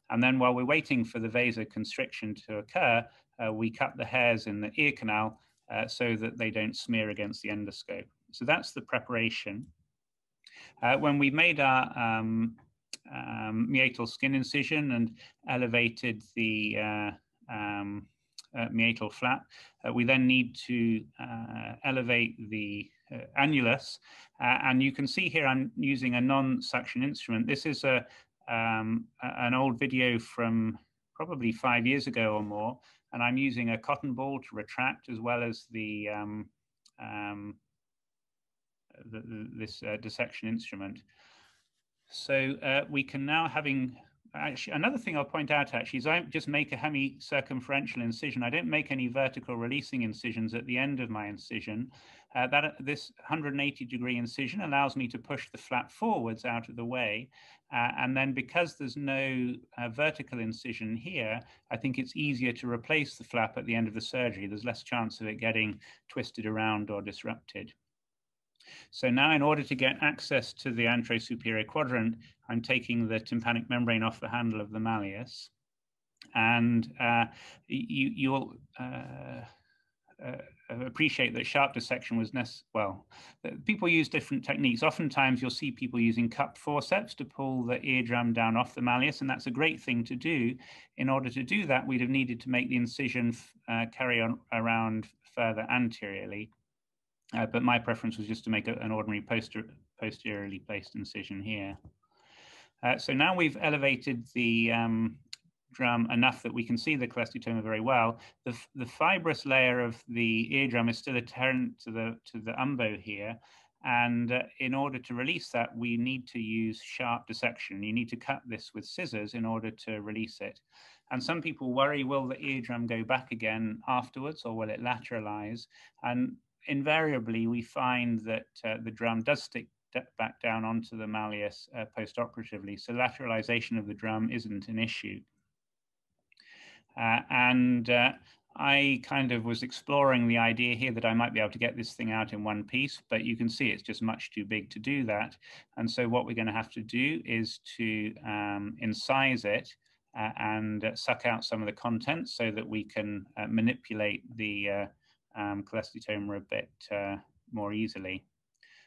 And then while we're waiting for the vasoconstriction to occur, uh, we cut the hairs in the ear canal uh, so that they don't smear against the endoscope. So that's the preparation. Uh, when we made our um, um, meatal skin incision and elevated the uh, um, uh, meatal flap. Uh, we then need to uh, elevate the uh, annulus. And you can see here I'm using a non-suction instrument. This is a, um, an old video from probably five years ago or more. And I'm using a cotton ball to retract as well as the, um, um, the, this dissection instrument. So we can now, having actually another thing I'll point out actually is I just make a hemi-circumferential incision. I don't make any vertical releasing incisions at the end of my incision. Uh, that this 180 degree incision allows me to push the flap forwards out of the way. Uh, and then because there's no uh, vertical incision here, I think it's easier to replace the flap at the end of the surgery. There's less chance of it getting twisted around or disrupted. So now in order to get access to the anterosuperior quadrant, I'm taking the tympanic membrane off the handle of the malleus. And uh, you, you'll uh, uh, appreciate that sharp dissection was necessary. Well, people use different techniques. Oftentimes, you'll see people using cup forceps to pull the eardrum down off the malleus, and that's a great thing to do. In order to do that, we'd have needed to make the incision uh, carry on around further anteriorly. Uh, but my preference was just to make a, an ordinary poster, posteriorly placed incision here. Uh, so now we've elevated the um, drum enough that we can see the cholesteatoma very well. The, the fibrous layer of the eardrum is still adherent to the, to the umbo here. And uh, in order to release that, we need to use sharp dissection. You need to cut this with scissors in order to release it. And some people worry, will the eardrum go back again afterwards or will it lateralize? And invariably, we find that uh, the drum does stick back down onto the malleus uh, postoperatively. So lateralization of the drum isn't an issue. Uh, and uh, I kind of was exploring the idea here that I might be able to get this thing out in one piece, but you can see it's just much too big to do that. And so what we're going to have to do is to um, incise it uh, and suck out some of the contents so that we can uh, manipulate the uh, um, cholesteatoma a bit uh, more easily.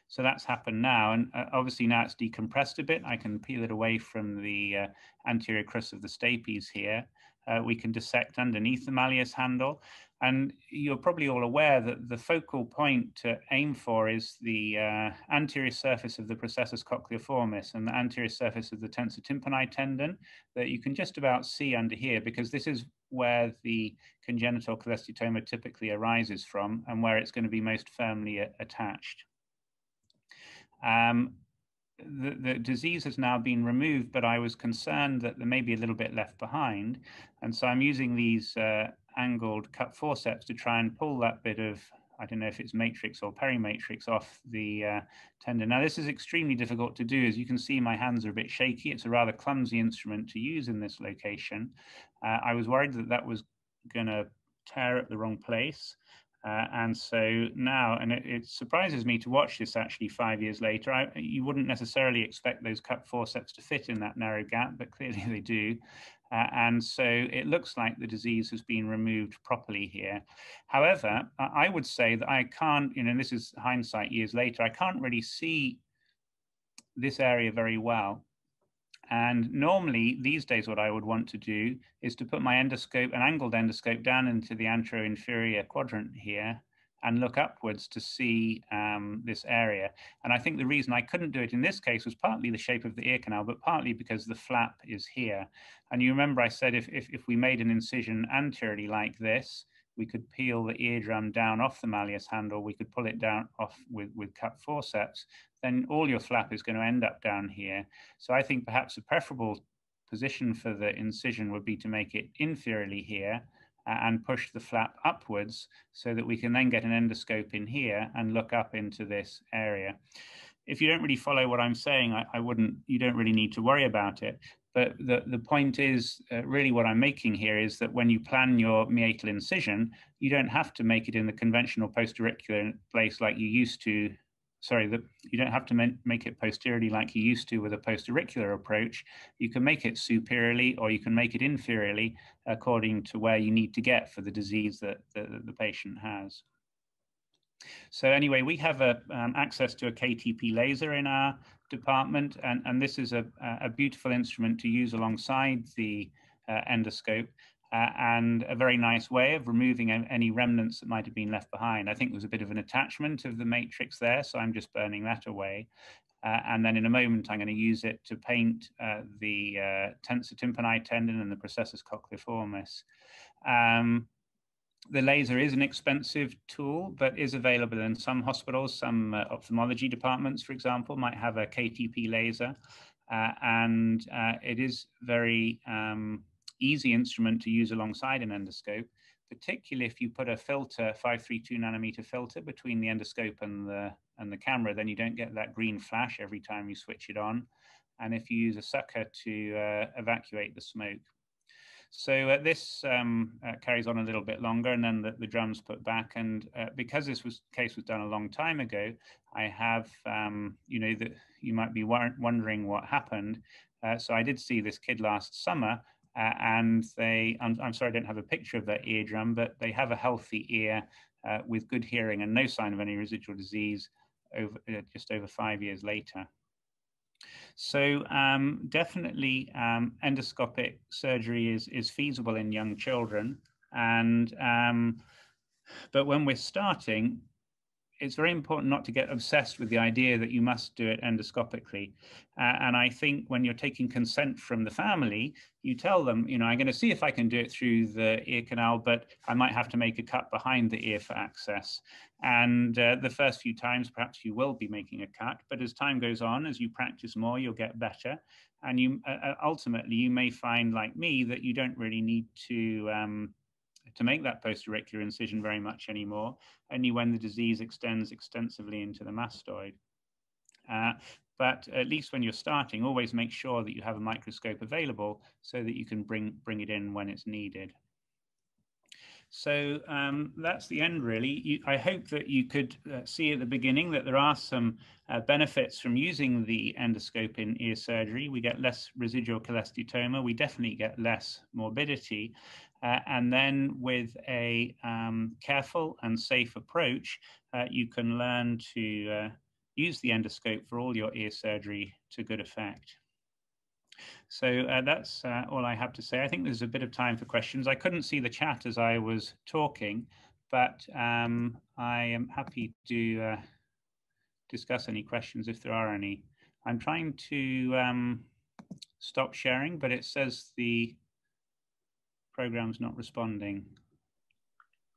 So that's happened now. And uh, obviously now it's decompressed a bit. I can peel it away from the anterior crus of the stapes here uh, we can dissect underneath the malleus handle. And you're probably all aware that the focal point to aim for is the uh, anterior surface of the processus cochleoformis and the anterior surface of the tensor tympani tendon that you can just about see under here because this is where the congenital cholesteatoma typically arises from and where it's going to be most firmly attached. Um, the, the, disease has now been removed, but I was concerned that there may be a little bit left behind. And so I'm using these uh, angled cut forceps to try and pull that bit of, I don't know if it's matrix or perimatrix off the uh, tendon. Now, this is extremely difficult to do. As you can see, my hands are a bit shaky. It's a rather clumsy instrument to use in this location. Uh, I was worried that that was going to tear at the wrong place. Uh, and so now, and it, it, surprises me to watch this actually five years later. I, you wouldn't necessarily expect those cut forceps to fit in that narrow gap, but clearly they do. Uh, and so it looks like the disease has been removed properly here. However, I would say that I can't, you know, this is hindsight years later, I can't really see this area very well. And normally these days, what I would want to do is to put my endoscope, an angled endoscope down into the anteroinferior quadrant here and look upwards to see um, this area. And I think the reason I couldn't do it in this case was partly the shape of the ear canal, but partly because the flap is here. And you remember I said if, if, if we made an incision anteriorly like this, we could peel the eardrum down off the malleus handle, we could pull it down off with, with cut forceps, then all your flap is going to end up down here. So I think perhaps a preferable position for the incision would be to make it inferiorly here and push the flap upwards so that we can then get an endoscope in here and look up into this area. If you don't really follow what I'm saying, I, I wouldn't, you don't really need to worry about it. But the, the point is, uh, really what I'm making here is that when you plan your meatal incision, you don't have to make it in the conventional postauricular place like you used to. Sorry, the, you don't have to make it posteriorly like you used to with a postauricular approach. You can make it superiorly or you can make it inferiorly according to where you need to get for the disease that, that, that the patient has. So anyway, we have a, um, access to a KTP laser in our department, and, and this is a, a beautiful instrument to use alongside the uh, endoscope uh, and a very nice way of removing any remnants that might have been left behind. I think there was a bit of an attachment of the matrix there, so I'm just burning that away. Uh, and then in a moment, I'm going to use it to paint uh, the uh, tensor tympani tendon and the processus cochleoformis. Um, the laser is an expensive tool, but is available in some hospitals. Some uh, ophthalmology departments, for example, might have a KTP laser, uh, and uh, it is very um, easy instrument to use alongside an endoscope, particularly if you put a filter, 532 nanometer filter between the endoscope and the and the camera, then you don't get that green flash every time you switch it on. And if you use a sucker to uh, evacuate the smoke. So uh, this um, uh, carries on a little bit longer, and then the, the drums put back. And uh, because this was case was done a long time ago, I have um, you know that you might be wondering what happened. Uh, so I did see this kid last summer, uh, and they I'm, I'm, sorry I don't have a picture of their eardrum, but they have a healthy ear uh, with good hearing and no sign of any residual disease over just over five years later. So um, definitely um, endoscopic surgery is, is feasible in young children. And, um, but when we're starting, it's very important not to get obsessed with the idea that you must do it endoscopically. Uh, and I think when you're taking consent from the family, you tell them, you know, I'm going to see if I can do it through the ear canal, but I might have to make a cut behind the ear for access. And uh, the first few times, perhaps you will be making a cut, but as time goes on, as you practice more, you'll get better. And you uh, uh ultimately, you may find, like me, that you don't really need to. Um, to make that post-auricular incision very much anymore, only when the disease extends extensively into the mastoid. Uh, but at least when you're starting, always make sure that you have a microscope available so that you can bring, bring it in when it's needed. So um, that's the end, really. You, I hope that you could uh, see at the beginning that there are some uh, benefits from using the endoscope in ear surgery. We get less residual cholesteatoma. We definitely get less morbidity. Uh, and then with a um, careful and safe approach, uh, you can learn to uh, use the endoscope for all your ear surgery to good effect. So uh, that's uh, all I have to say. I think there's a bit of time for questions. I couldn't see the chat as I was talking, but um, I am happy to uh, discuss any questions if there are any. I'm trying to um, stop sharing, but it says the program's not responding.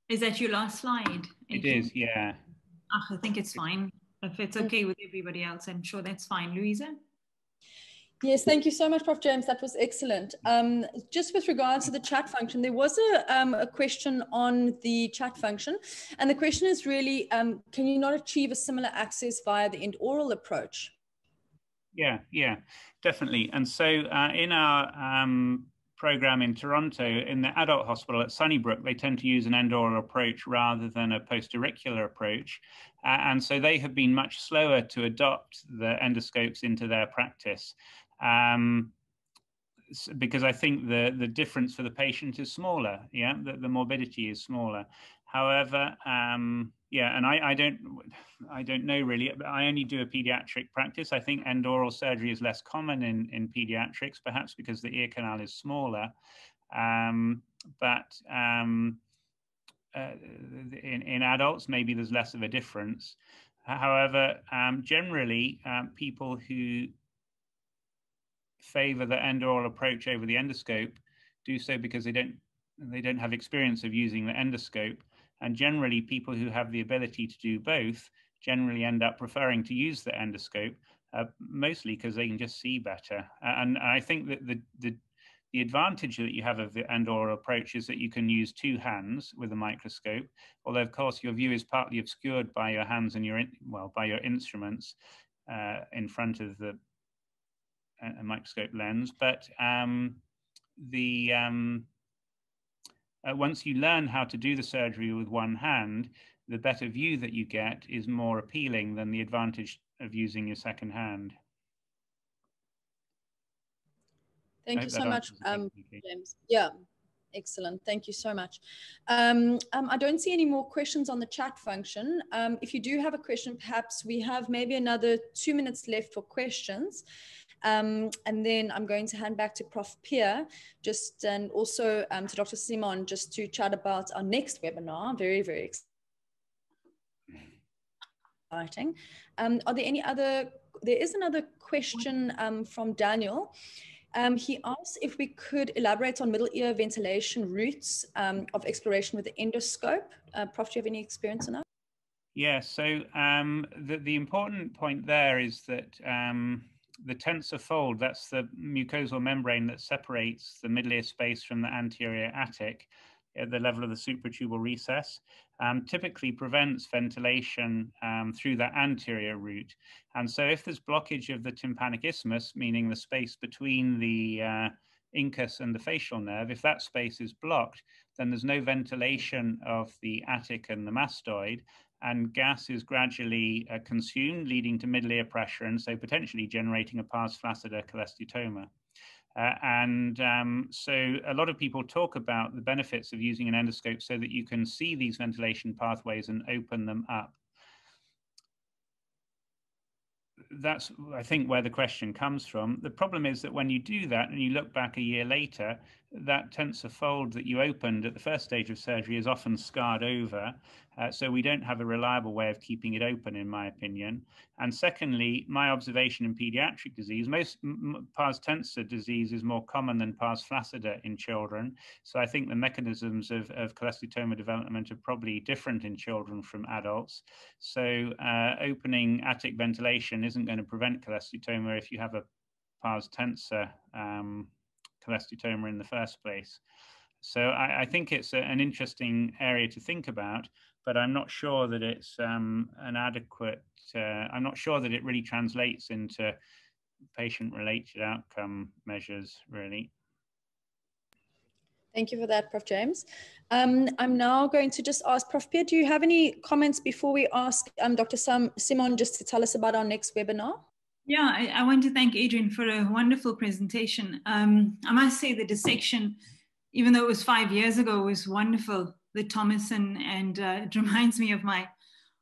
Is that your last slide? It is, yeah. I think it's fine. If it's okay with everybody else, I'm sure that's fine. Louisa? Yes, thank you so much, Prof. James. That was excellent. Um, just with regards to the chat function, there was a, um, a, question on the chat function. And the question is really, um, can you not achieve a similar access via the endaural approach? Yeah, yeah, definitely. And so uh, in our um, program in Toronto, in the adult hospital at Sunnybrook, they tend to use an endaural approach rather than a post-auricular approach. Uh, and so they have been much slower to adopt the endoscopes into their practice. Um, because I think the, the difference for the patient is smaller, yeah, the, the morbidity is smaller. However, um, yeah, and I, I don't I don't know really. I only do a pediatric practice. I think endaural surgery is less common in in pediatrics, perhaps because the ear canal is smaller. Um, but um, uh, in in adults, maybe there's less of a difference. However, um, generally, um, people who favor the endaural approach over the endoscope do so because they don't they don't have experience of using the endoscope and generally, people who have the ability to do both generally end up preferring to use the endoscope, uh, mostly because they can just see better. And, I think that the, the, the advantage that you have of the endaural approach is that you can use two hands with a microscope, although of course your view is partly obscured by your hands and your, in, well, by your instruments uh, in front of the microscope lens. But um, the um, uh, once you learn how to do the surgery with one hand, the better view that you get is more appealing than the advantage of using your second hand. Thank you so much, um, James. Yeah, excellent. Thank you so much. Um, um, I don't see any more questions on the chat function. Um, if you do have a question, perhaps we have maybe another two minutes left for questions. Um, and then I'm going to hand back to Prof. Peer, just and also um, to Dr. Simon, just to chat about our next webinar. Very, very exciting. Um, are there any other, there is another question um, from Daniel. Um, he asked if we could elaborate on middle ear ventilation routes um, of exploration with the endoscope. Uh, Prof, do you have any experience in that? Yeah, so the, the important point there is that the tensor fold, that's the mucosal membrane that separates the middle ear space from the anterior attic at the level of the supratubal recess, um, typically prevents ventilation um, through that anterior route. And so if there's blockage of the tympanic isthmus, meaning the space between the uh, incus and the facial nerve, if that space is blocked, then there's no ventilation of the attic and the mastoid, and gas is gradually uh, consumed, leading to middle ear pressure, and so potentially generating a pars flaccida cholesteatoma. Uh, and um, so a lot of people talk about the benefits of using an endoscope so that you can see these ventilation pathways and open them up. That's, I think, where the question comes from. The problem is that when you do that and you look back a year later, that tensor fold that you opened at the first stage of surgery is often scarred over. Uh, so we don't have a reliable way of keeping it open, in my opinion. And secondly, my observation in pediatric disease, most pars tensor disease is more common than pars flaccida in children. So I think the mechanisms of, of cholesteatoma development are probably different in children from adults. So uh, opening attic ventilation isn't going to prevent cholesteatoma if you have a pars tensor um, cholesteatoma in the first place. So I, I think it's a, an interesting area to think about, but I'm not sure that it's um, an adequate, uh, I'm not sure that it really translates into patient-related outcome measures, really. Thank you for that, Prof. James. Um, I'm now going to just ask Prof. Peer, do you have any comments before we ask um, Dr. Sam Simon just to tell us about our next webinar? Yeah, I, I, want to thank Adrian for a wonderful presentation. Um, I must say the dissection, even though it was five years ago, was wonderful. The Thomassin, and uh, it reminds me of my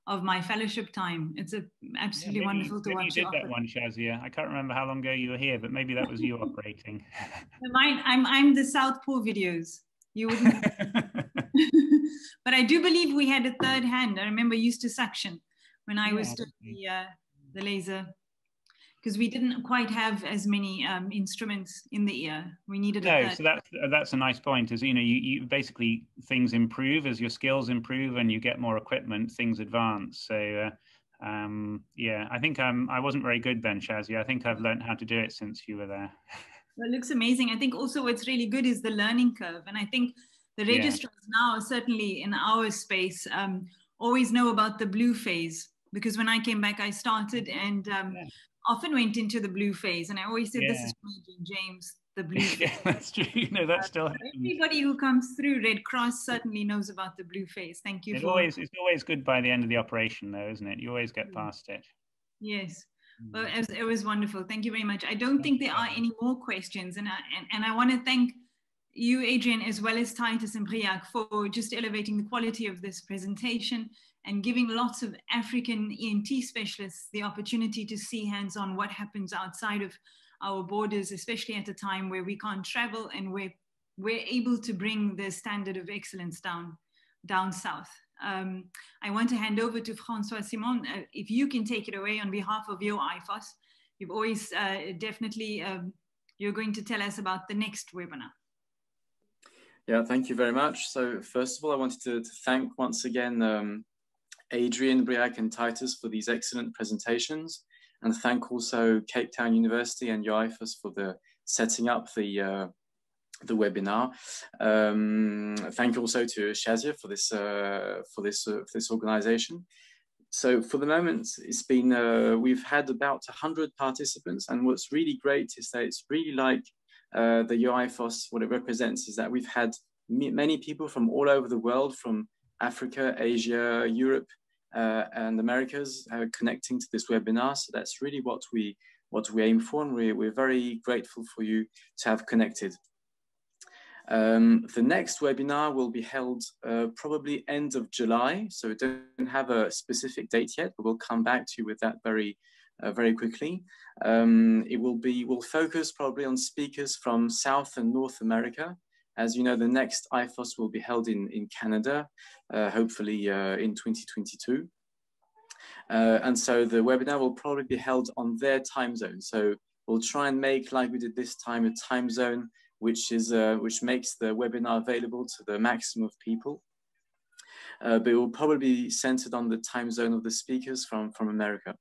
of my fellowship time. It's a, absolutely yeah, maybe, wonderful to watch. You did that one, Shazia. I can't remember how long ago you were here, but maybe that was you operating. Mine, I'm I'm the Southpaw videos. You wouldn't. but I do believe we had a third hand. I remember used to suction when I yeah, was doing the uh, the laser because we didn't quite have as many um, instruments in the ear. We needed no. So that's that's a nice point. Is you know you, you basically things improve as your skills improve and you get more equipment. Things advance. So uh, um, yeah, I think I'm I wasn't very good then, Shazia. I think I've learned how to do it since you were there. Well, it looks amazing. I think also what's really good is the learning curve, and I think the registrars yeah. now certainly in our space um, always know about the blue phase because when I came back, I started and um, yeah often went into the blue phase, and I always said, yeah. "This is James, the blue." yeah, that's true. You know that's still everybody who comes through Red Cross certainly knows about the blue phase. Thank you. It for... always it's always good by the end of the operation, though, isn't it? You always get past it. Yes. Mm. Well, it was, it was wonderful. Thank you very much. I don't think there are any more questions, and I, and, and I want to thank you, Adrian, as well as Titus and Briac for just elevating the quality of this presentation and giving lots of African ENT specialists the opportunity to see hands-on what happens outside of our borders, especially at a time where we can't travel and where we're able to bring the standard of excellence down, down south. Um, I want to hand over to Francois Simon. Uh, if you can take it away on behalf of YO-IFOS, you've always uh, definitely, um, you're going to tell us about the next webinar. Yeah, thank you very much. So first of all, I wanted to, to thank once again um, Adrian, Briac, and Titus for these excellent presentations, and thank also Cape Town University and YO-IFOS for the setting up the uh, the webinar. Um, thank you also to Shazia for this uh, for this uh, for this organization. So for the moment, it's been uh, we've had about hundred participants, and what's really great is that it's really like uh, the YO-IFOS. What it represents is that we've had many people from all over the world, from Africa, Asia, Europe, uh, and Americas uh, connecting to this webinar. So that's really what we what we aim for, and we, we're very grateful for you to have connected. Um, the next webinar will be held uh, probably end of July, so we don't have a specific date yet, but we'll come back to you with that very, uh, very quickly. Um, it will be, will focus probably on speakers from South and North America, as you know, the next IFOS will be held in, in Canada, uh, hopefully uh, in 2022. Uh, and so the webinar will probably be held on their time zone. So we'll try and make, like we did this time, a time zone which, is, uh, which makes the webinar available to the maximum of people. Uh, but it will probably be centered on the time zone of the speakers from, from America.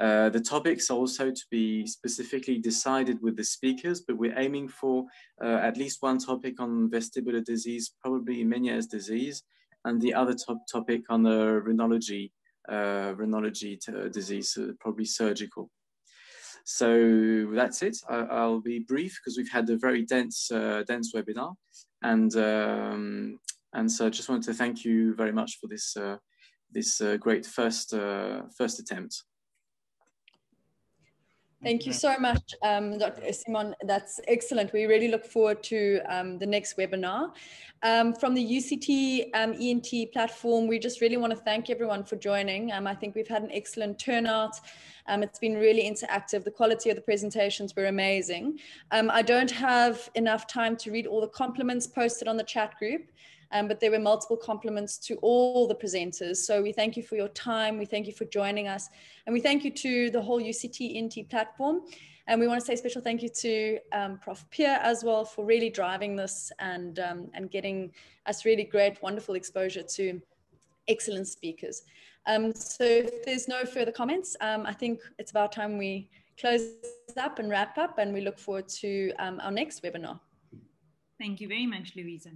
Uh, the topics are also to be specifically decided with the speakers, but we're aiming for uh, at least one topic on vestibular disease, probably Meniere's disease, and the other top topic on the rhinology, uh, rhinology disease, uh, probably surgical. So that's it. I, will be brief because we've had a very dense, uh, dense webinar, and um, and so I just wanted to thank you very much for this this great first first attempt. Thank you so much, um, Dr. Simon. That's excellent. We really look forward to um, the next webinar. Um, from the UCT um, ENT platform, we just really want to thank everyone for joining. Um, I think we've had an excellent turnout. Um, it's been really interactive. The quality of the presentations were amazing. I don't have enough time to read all the compliments posted on the chat group. Um, but there were multiple compliments to all the presenters. So we thank you for your time. We thank you for joining us. And we thank you to the whole UCT ENT platform. And we want to say special thank you to um, Prof. Peer as well for really driving this and, um, and getting us really great, wonderful exposure to excellent speakers. Um, so if there's no further comments, um, I think it's about time we close up and wrap up and we look forward to um, our next webinar. Thank you very much, Louisa.